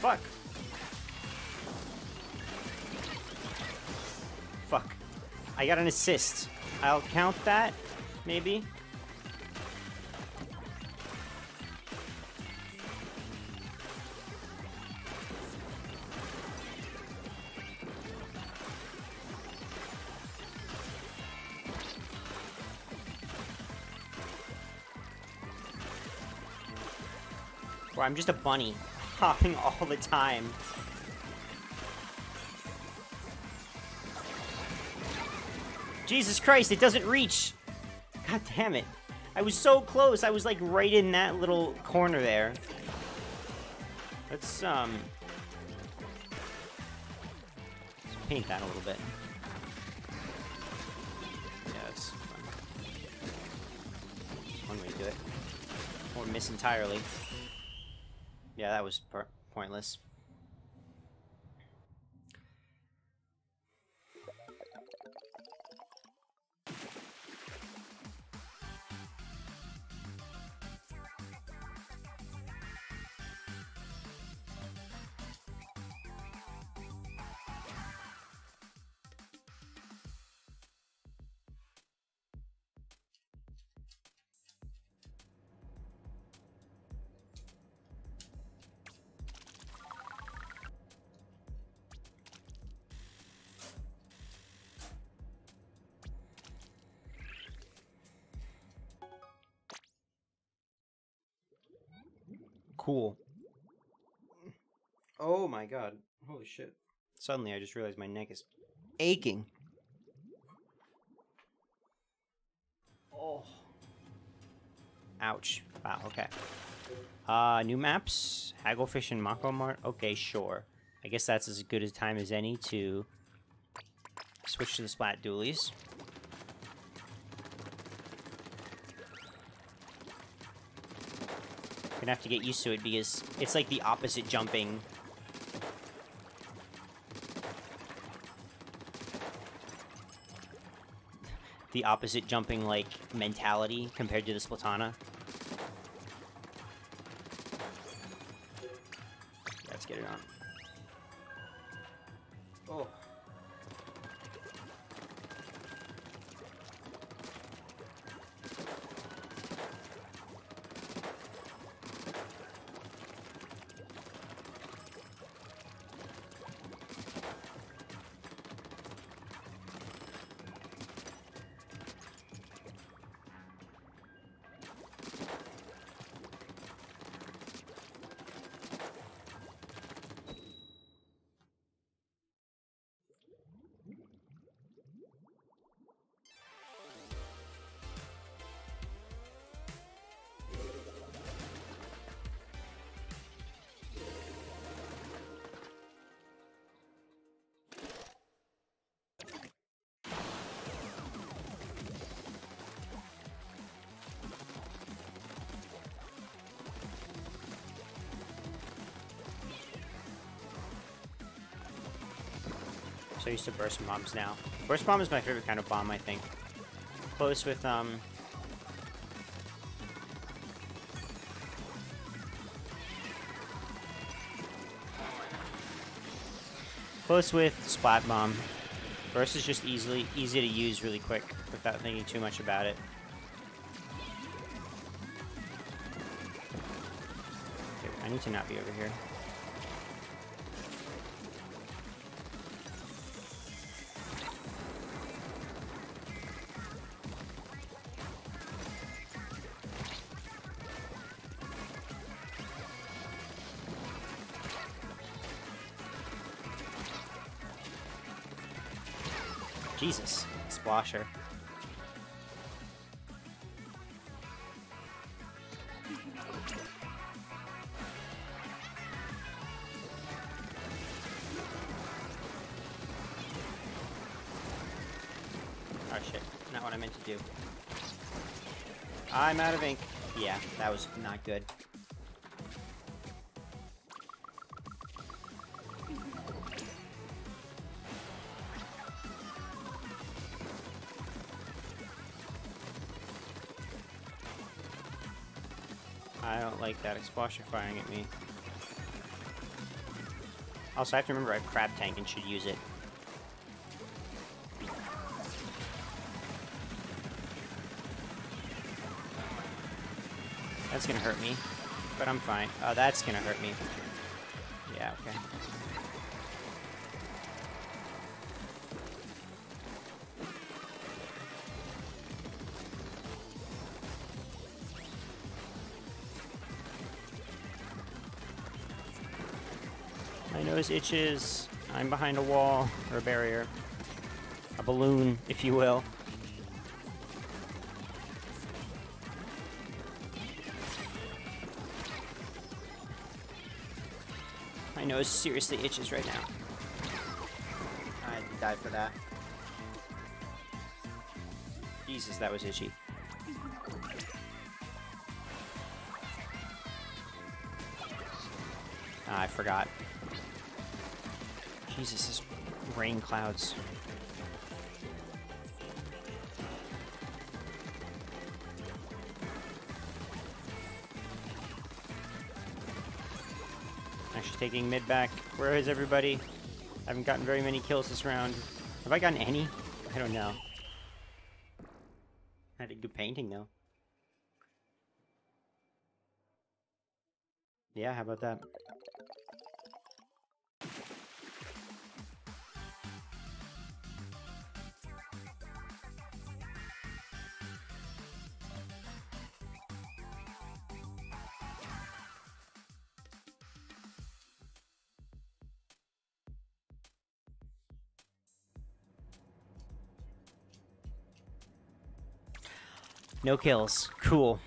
Speaker 1: Fuck. Fuck. I got an assist. I'll count that, maybe? Or I'm just a bunny, hopping all the time. Jesus Christ, it doesn't reach! God damn it. I was so close, I was like right in that little corner there. Let's, um... Let's paint that a little bit. Yeah, that's. One way to do it. Or miss entirely. Yeah, that was pointless. Oh my god. Holy shit. Suddenly I just realized my neck is aching. Oh. Ouch. Wow, okay. Uh, new maps? Hagglefish and Mako Mart? Okay, sure. I guess that's as good a time as any to switch to the Splat Dualies. Gonna have to get used to it because it's like the opposite jumping. The opposite jumping, like, mentality compared to the Splatana. So used to burst bombs now. Burst bomb is my favorite kind of bomb, I think. Close with, um... Close with Splat Bomb. Burst is just easily easy to use really quick without thinking too much about it. Okay, I need to not be over here. Jesus. Splasher. Oh shit, not what I meant to do. I'm out of ink. Yeah, that was not good. Like that explosion firing at me. Also, I have to remember I have Crab Tank and should use it. That's gonna hurt me, but I'm fine. Oh, that's gonna hurt me. Yeah, okay. Nose itches. I'm behind a wall, or a barrier. A balloon, if you will. My nose seriously itches right now. i die for that. Jesus, that was itchy. Ah, I forgot. Jesus, this rain clouds. Actually taking mid back. Where is everybody? I haven't gotten very many kills this round. Have I gotten any? I don't know. I had a good painting though. Yeah, how about that? No kills. Cool.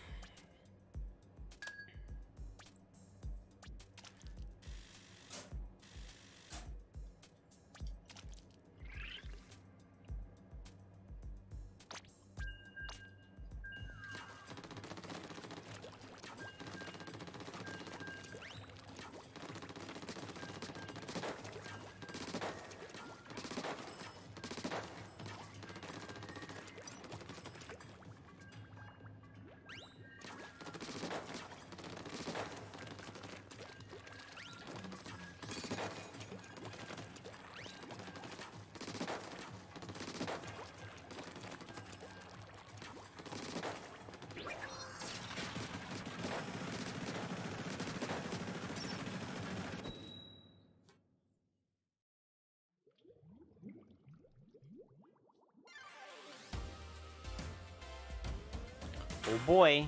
Speaker 1: Boy.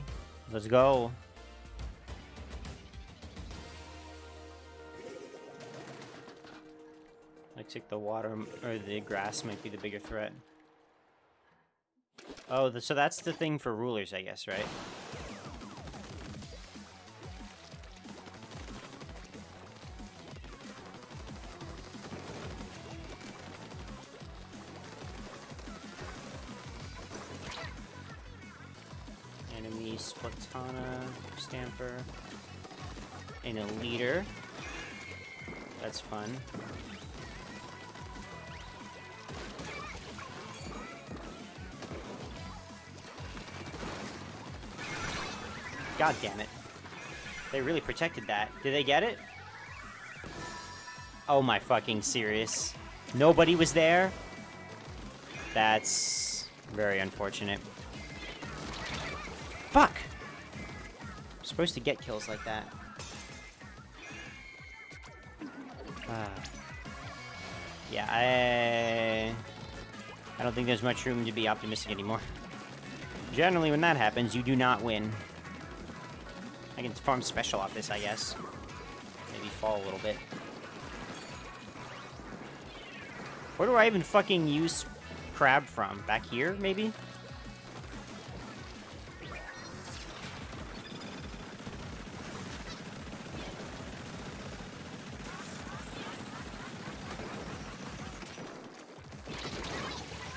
Speaker 1: Let's go. Looks like the water or the grass might be the bigger threat. Oh, so that's the thing for rulers, I guess, right? God damn it. They really protected that. Did they get it? Oh my fucking serious. Nobody was there? That's very unfortunate. Fuck! I'm supposed to get kills like that. Ah. Yeah, I... I don't think there's much room to be optimistic anymore. Generally, when that happens, you do not win. I can farm special off this, I guess. Maybe fall a little bit. Where do I even fucking use crab from? Back here, maybe?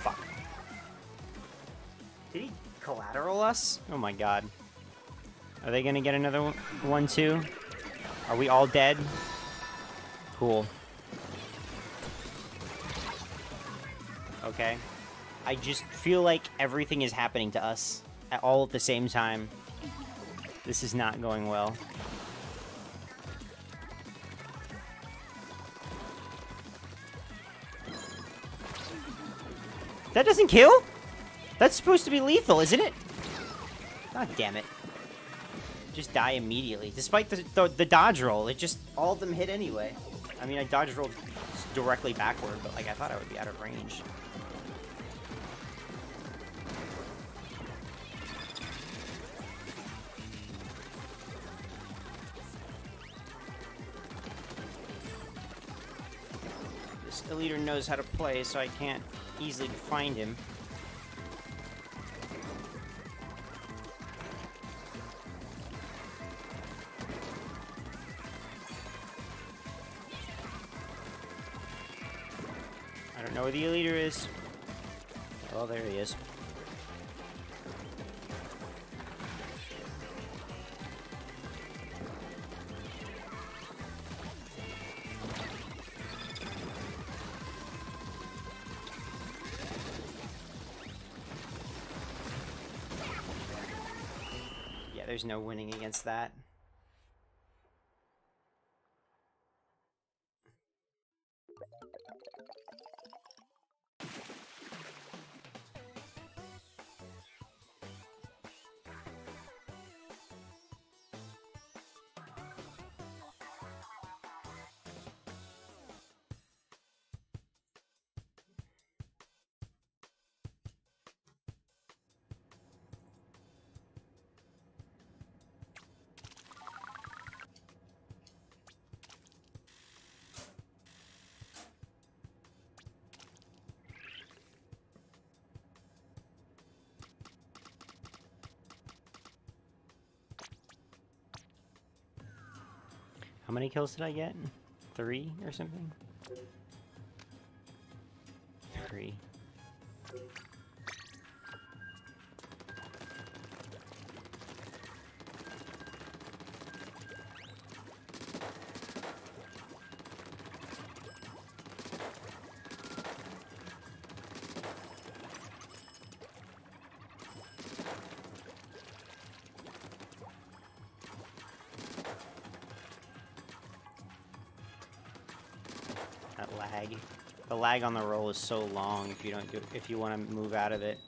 Speaker 1: Fuck. Did he collateral us? Oh my god. Are they gonna get another one too? Are we all dead? Cool. Okay. I just feel like everything is happening to us at all at the same time. This is not going well. That doesn't kill? That's supposed to be lethal, isn't it? God damn it. Just die immediately. Despite the, the, the dodge roll, it just, all of them hit anyway. I mean, I dodge rolled directly backward, but like, I thought I would be out of range. This leader knows how to play, so I can't easily find him. There's no winning against that. Many kills did I get? Three or something? Three. The lag on the roll is so long if you don't do if you want to move out of it.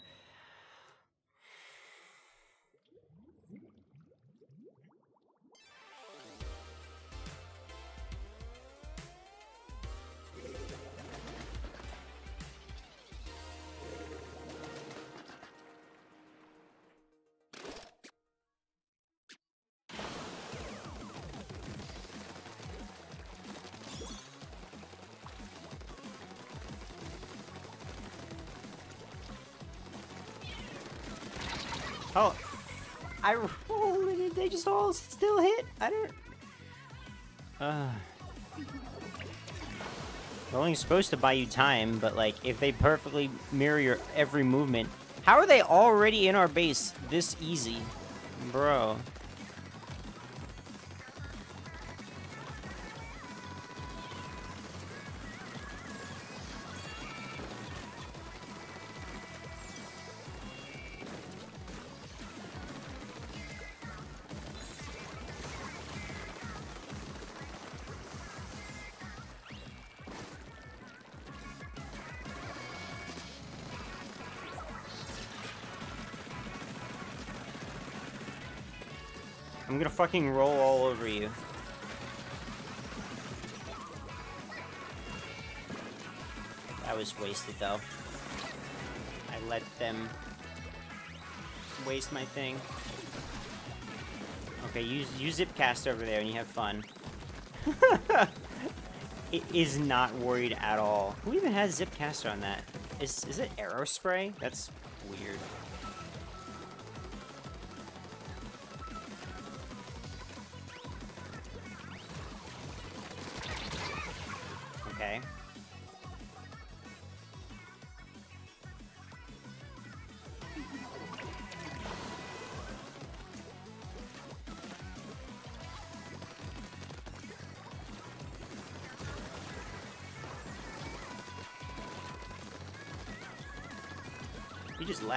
Speaker 1: I don't. Uh. Rolling's supposed to buy you time, but like if they perfectly mirror your every movement, how are they already in our base this easy, bro? Fucking roll all over you. That was wasted though. I let them waste my thing. Okay, use zip Zipcast over there and you have fun. it is not worried at all. Who even has Zipcaster on that? Is is it Aerospray? That's weird.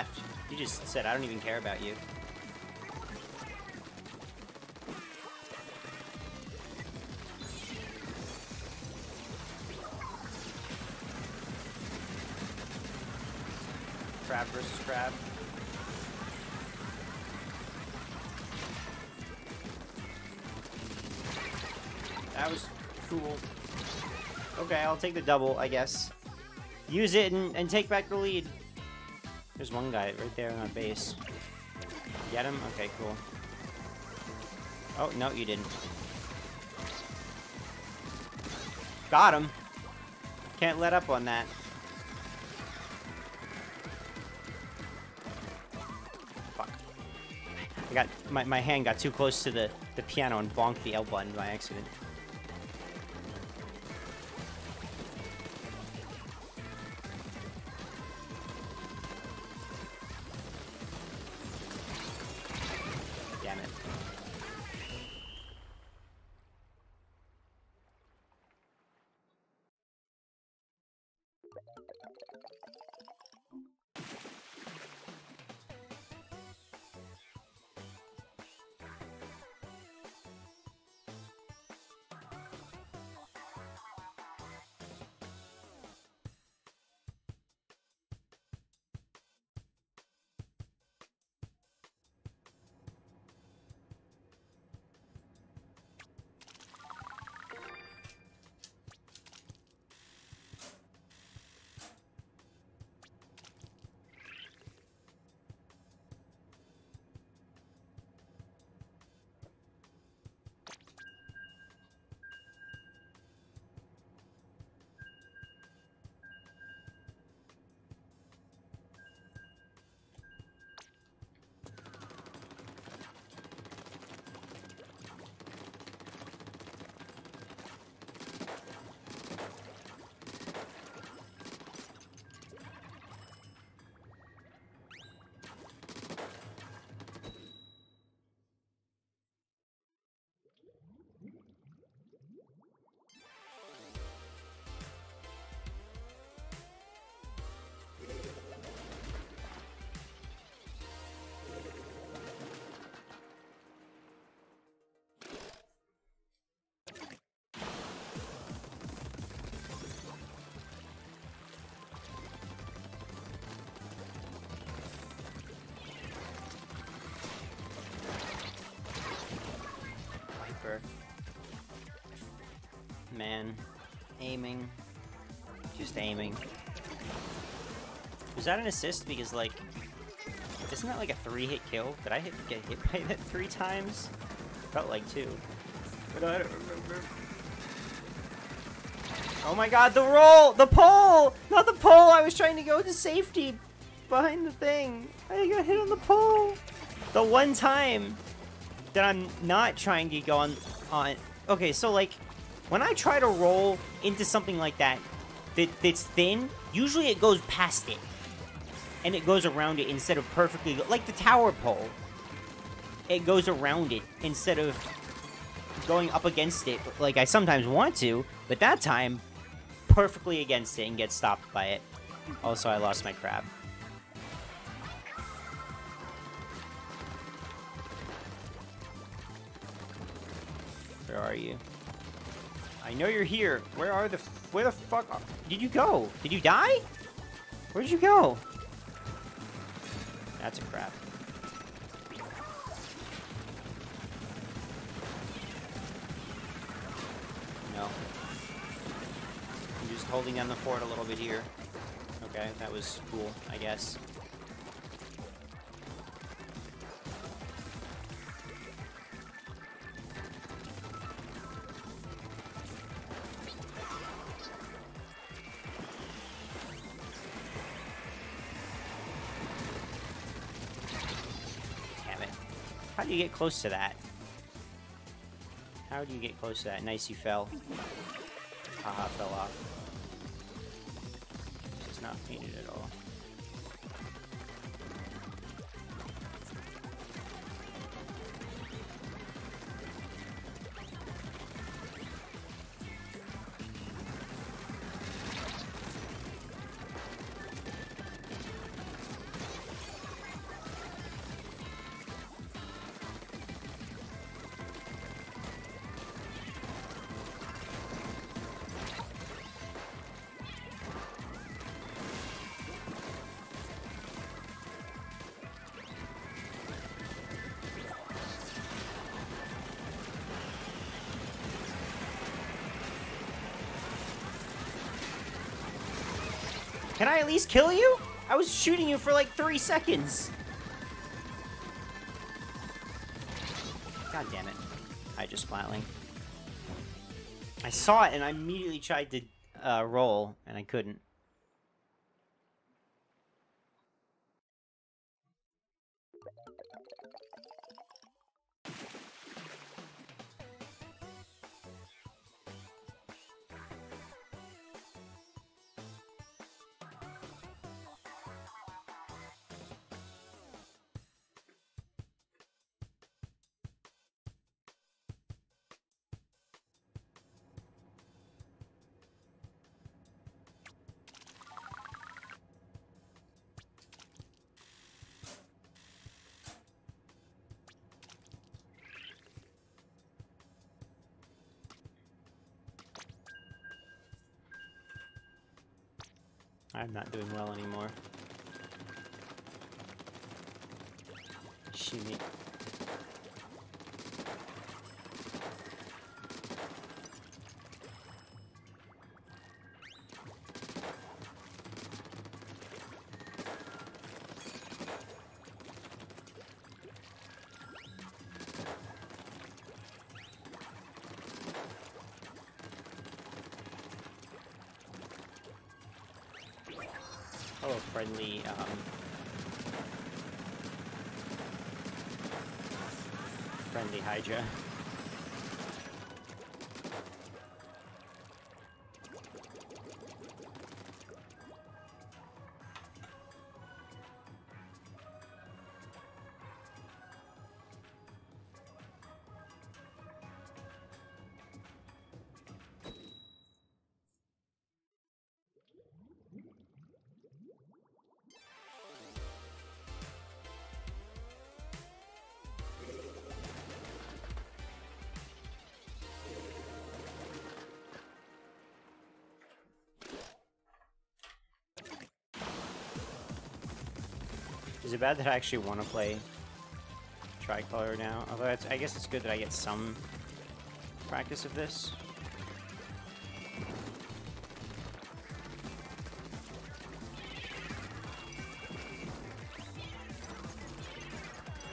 Speaker 1: Left. You just said, I don't even care about you. Crab versus crab. That was cool. Okay, I'll take the double, I guess. Use it and, and take back the lead. There's one guy right there on base. Get him? Okay, cool. Oh, no, you didn't. Got him. Can't let up on that. Fuck. I got my, my hand got too close to the, the piano and bonked the L button by accident. Aiming. Just aiming. Was that an assist? Because, like, isn't that like a three-hit kill? Did I hit, get hit by that three times? Felt like two. But I don't remember. Oh my god, the roll! The pole! Not the pole! I was trying to go to safety behind the thing. I got hit on the pole! The one time that I'm not trying to go on on okay, so like when I try to roll into something like that that that's thin, usually it goes past it. And it goes around it instead of perfectly like the tower pole. It goes around it instead of going up against it like I sometimes want to, but that time perfectly against it and get stopped by it. Also, I lost my crab. Where are you? I know you're here. Where are the... Where the fuck... Did you go? Did you die? Where'd you go? That's a crap. No. I'm just holding down the fort a little bit here. Okay, that was cool, I guess. Do you get close to that? How do you get close to that? Nice, you fell. Haha, fell off. This is not painted at all. I at least kill you? I was shooting you for like three seconds. God damn it. I just smiling. I saw it and I immediately tried to uh, roll and I couldn't. I'm not doing well anymore. Shimmy. Hello, friendly, um... Friendly Hydra. Is it bad that I actually want to play Tricolor now? Although I guess it's good that I get some practice of this.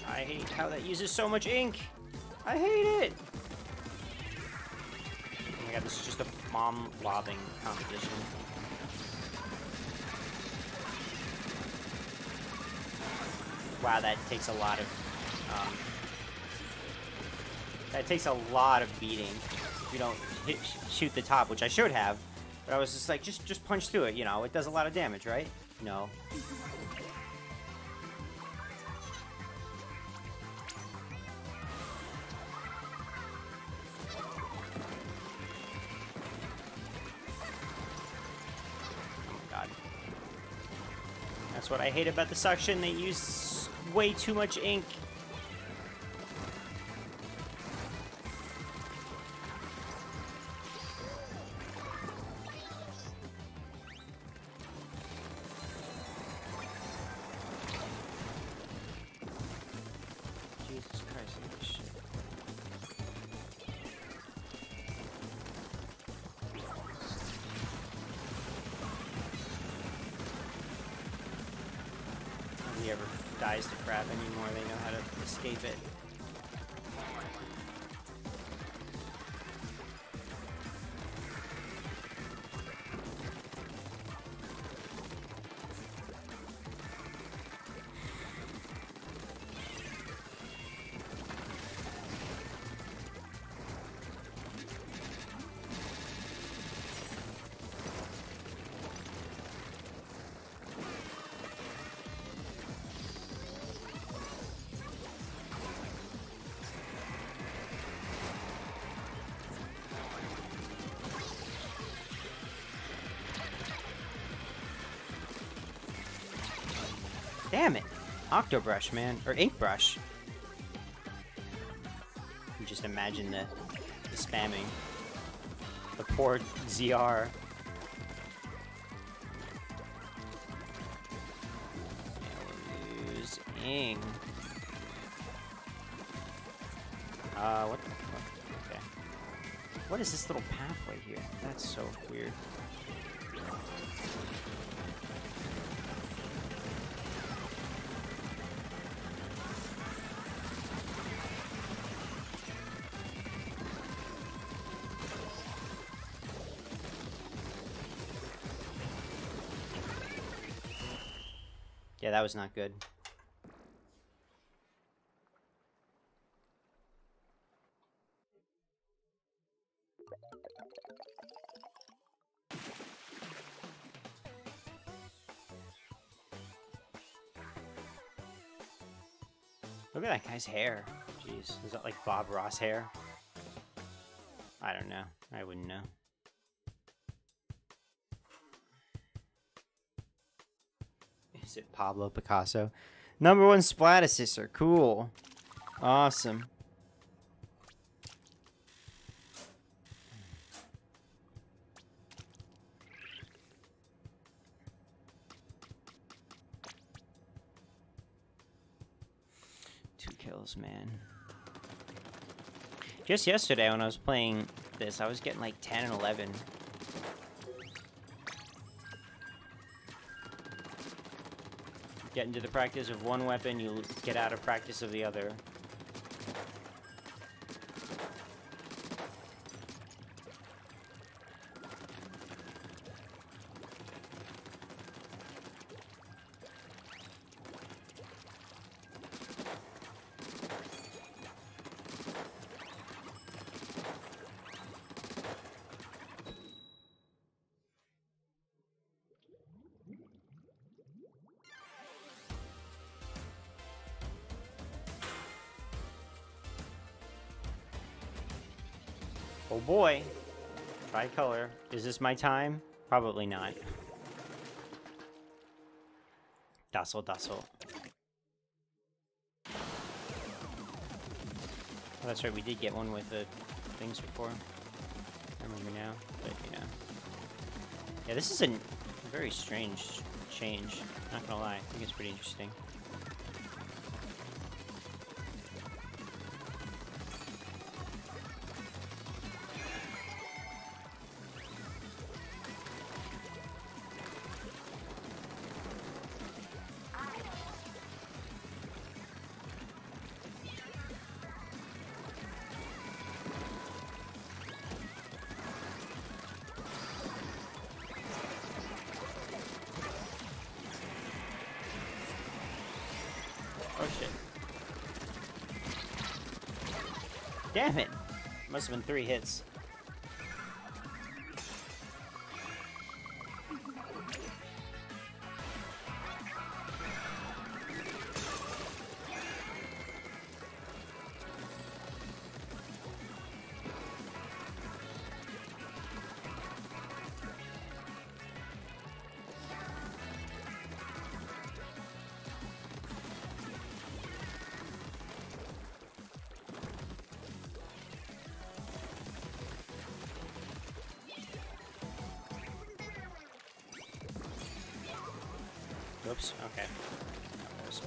Speaker 1: I hate how that uses so much ink. I hate it. Oh my god, this is just a bomb lobbing competition. Wow, that takes a lot of, um, that takes a lot of beating. If you don't hit, shoot the top, which I should have, but I was just like, just, just punch through it, you know, it does a lot of damage, right? No. Oh That's what I hate about the suction. They use way too much ink. Octobrush, man. Or Ink Brush. You just imagine the, the spamming. The poor ZR. Use Ing. Uh, what the fuck? Okay. What is this little pathway here? That's so weird. Yeah, that was not good. Look at that guy's hair. Jeez, is that like Bob Ross hair? I don't know. I wouldn't know. Pablo Picasso? Number one splat assister. Cool. Awesome. Two kills, man. Just yesterday when I was playing this, I was getting like 10 and 11. Get into the practice of one weapon, you get out of practice of the other. Boy. Tricolor. Is this my time? Probably not. Dassel, Dassel. Oh, that's right, we did get one with the things before. I remember now, but know. Yeah, this is a very strange change. Not gonna lie, I think it's pretty interesting. Must have been three hits.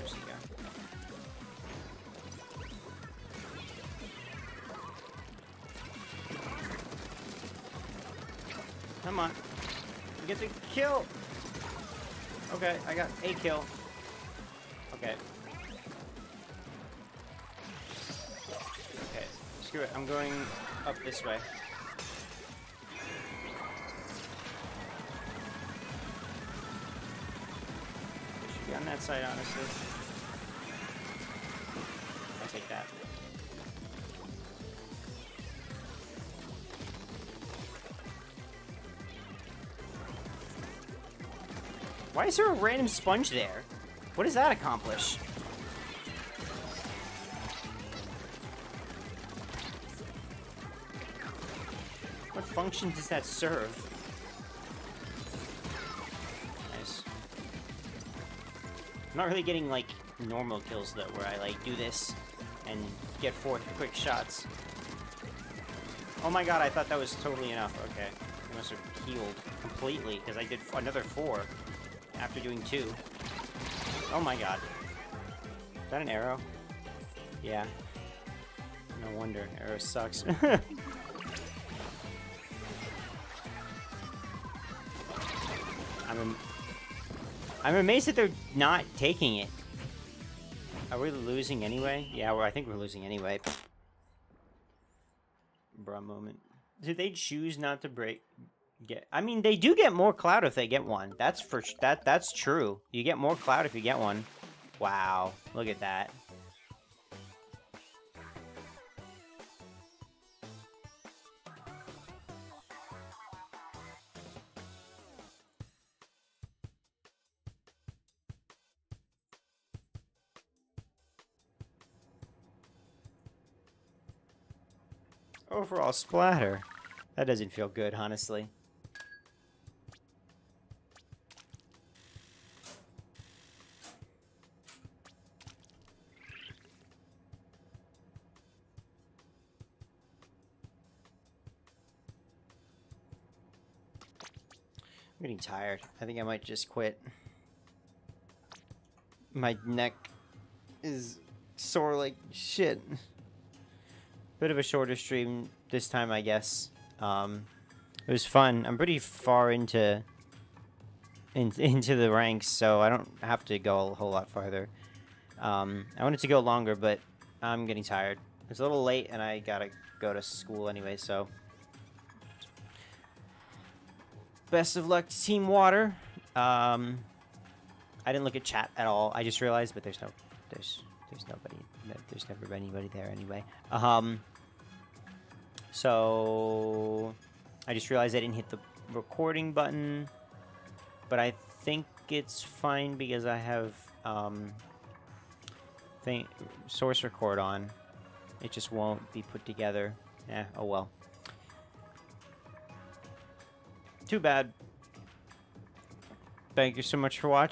Speaker 1: Go. Come on. Get the kill! Okay, I got a kill. Okay. Okay, screw it. I'm going up this way. Honestly. I'll take that. Why is there a random sponge there? What does that accomplish? What function does that serve? Not really getting, like, normal kills, though, where I, like, do this and get four quick shots. Oh my god, I thought that was totally enough. Okay. I must have healed completely, because I did another four after doing two. Oh my god. Is that an arrow? Yeah. No wonder. Arrow sucks. I'm, I'm amazed that they're not taking it. Are we losing anyway? Yeah, well, I think we're losing anyway. Bruh moment. Did they choose not to break Get, I mean, they do get more clout if they get one. That's for that. That's true. You get more clout if you get one. Wow, look at that. Overall splatter. That doesn't feel good, honestly. I'm getting tired. I think I might just quit. My neck is sore like shit. Bit of a shorter stream this time, I guess. Um, it was fun. I'm pretty far into in, into the ranks, so I don't have to go a whole lot farther. Um, I wanted to go longer, but I'm getting tired. It's a little late, and I gotta go to school anyway, so... Best of luck to Team Water. Um, I didn't look at chat at all. I just realized, but there's no, there's, there's nobody, there's never been anybody there anyway. Um, so I just realized I didn't hit the recording button, but I think it's fine because I have um, thing source record on. It just won't be put together. Yeah, oh well. Too bad. Thank you so much for watching.